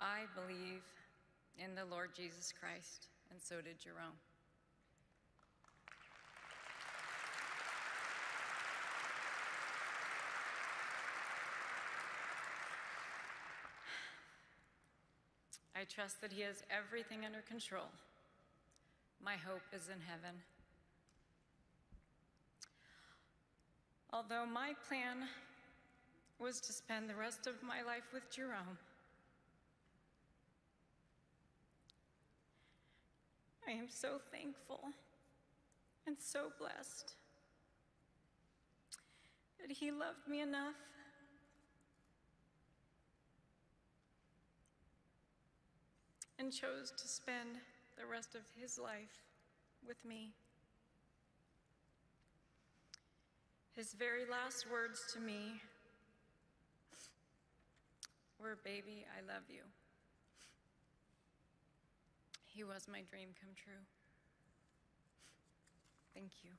J: I believe in the Lord Jesus Christ, and so did Jerome. I trust that He has everything under control. My hope is in heaven. Although my plan was to spend the rest of my life with Jerome, I am so thankful and so blessed that he loved me enough and chose to spend the rest of his life with me. His very last words to me were, Baby, I love you. He was my dream come true. Thank you.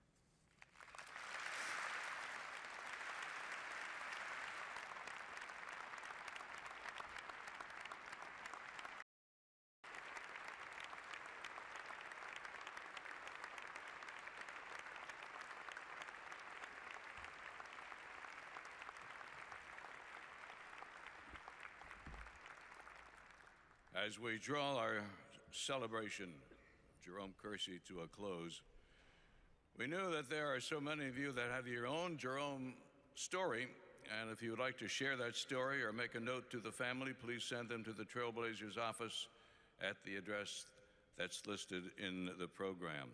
C: As we draw our celebration, Jerome Kersey, to a close, we knew that there are so many of you that have your own Jerome story. And if you would like to share that story or make a note to the family, please send them to the Trailblazers office at the address that's listed in the program.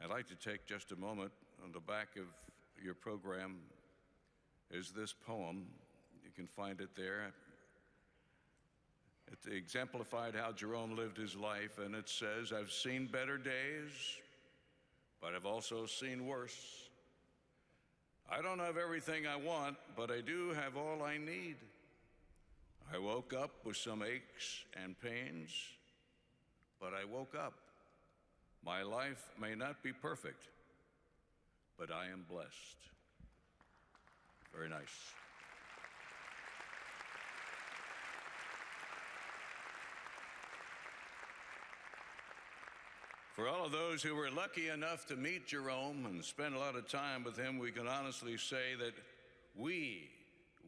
C: I'd like to take just a moment. On the back of your program is this poem. You can find it there. It exemplified how Jerome lived his life, and it says, I've seen better days, but I've also seen worse. I don't have everything I want, but I do have all I need. I woke up with some aches and pains, but I woke up. My life may not be perfect, but I am blessed. Very nice. For all of those who were lucky enough to meet Jerome and spend a lot of time with him, we can honestly say that we,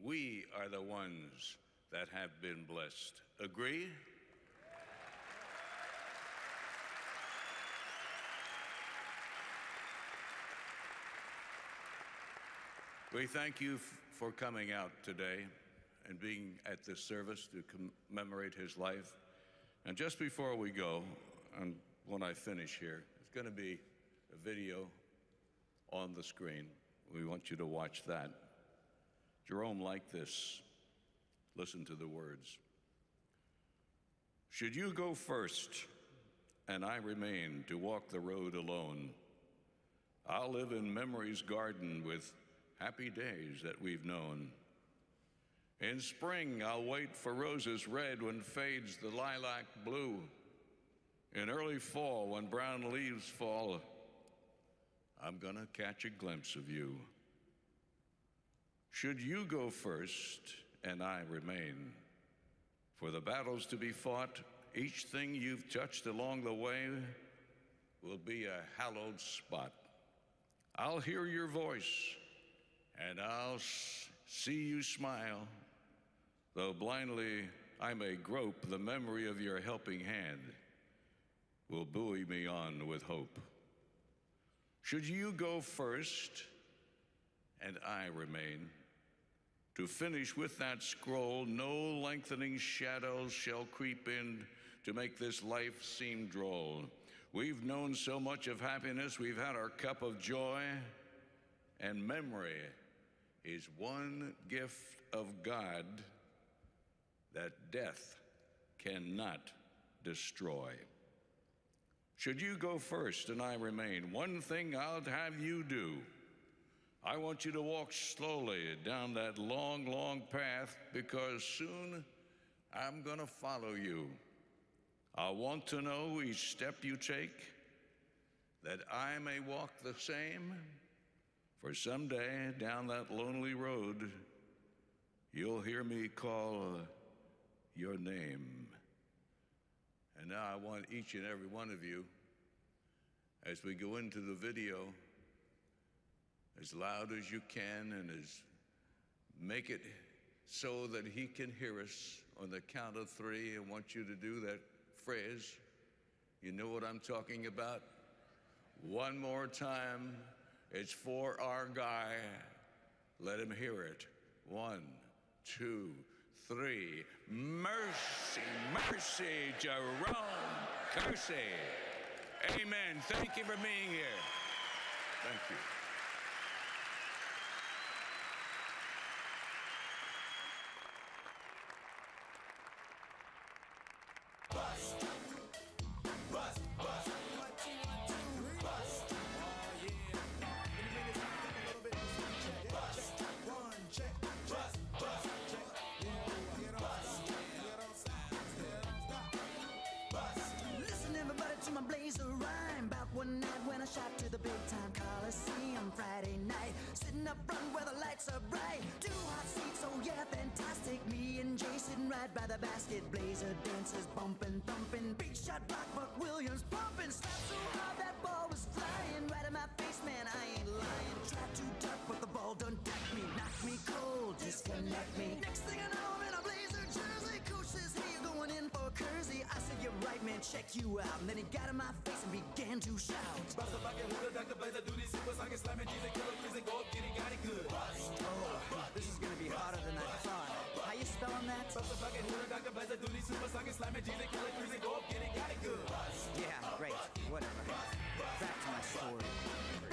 C: we are the ones that have been blessed. Agree? We thank you for coming out today and being at this service to commemorate his life. And just before we go, and when I finish here, it's going to be a video on the screen. We want you to watch that. Jerome liked this. Listen to the words. Should you go first and I remain to walk the road alone, I'll live in memory's garden with happy days that we've known. In spring, I'll wait for roses red when fades the lilac blue. In early fall, when brown leaves fall, I'm gonna catch a glimpse of you. Should you go first and I remain, for the battles to be fought, each thing you've touched along the way will be a hallowed spot. I'll hear your voice and I'll see you smile, though blindly I may grope the memory of your helping hand will buoy me on with hope. Should you go first and I remain, to finish with that scroll, no lengthening shadows shall creep in to make this life seem droll. We've known so much of happiness, we've had our cup of joy, and memory is one gift of God that death cannot destroy. Should you go first and I remain, one thing I'll have you do. I want you to walk slowly down that long, long path because soon I'm going to follow you. I want to know each step you take that I may walk the same. For someday down that lonely road, you'll hear me call your name. And now I want each and every one of you, as we go into the video, as loud as you can and as make it so that he can hear us on the count of three. I want you to do that phrase. You know what I'm talking about? One more time. It's for our guy.
K: Let him hear it. One, two, three. Mercy, mercy, Jerome Kersey. Amen. Thank you for being here. Thank you.
L: You're check you out. And then he got in my face and began to shout.
M: Bust a bucket, who the Dr. Blazer, do these super sonic slamming, Jesus, killer, freezing, go up, get it, got it good.
L: Oh, this is gonna be harder than I thought. How you spelling that?
M: Bust a bucket, who the Dr. Blazer, do these super sonic slamming, Jesus, killer, freezing, go up, get it, got it good.
L: Yeah, great. Whatever. Back to my story.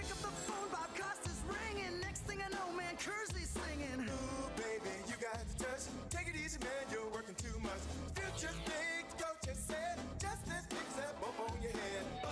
L: Pick up the phone, Bob Costas ringing. Next thing I know, man, Kersey's singing.
M: Ooh, baby, you got to touch. Take it easy, man, you're working too much. Future's big, coach has said. Just this big that bump on your head.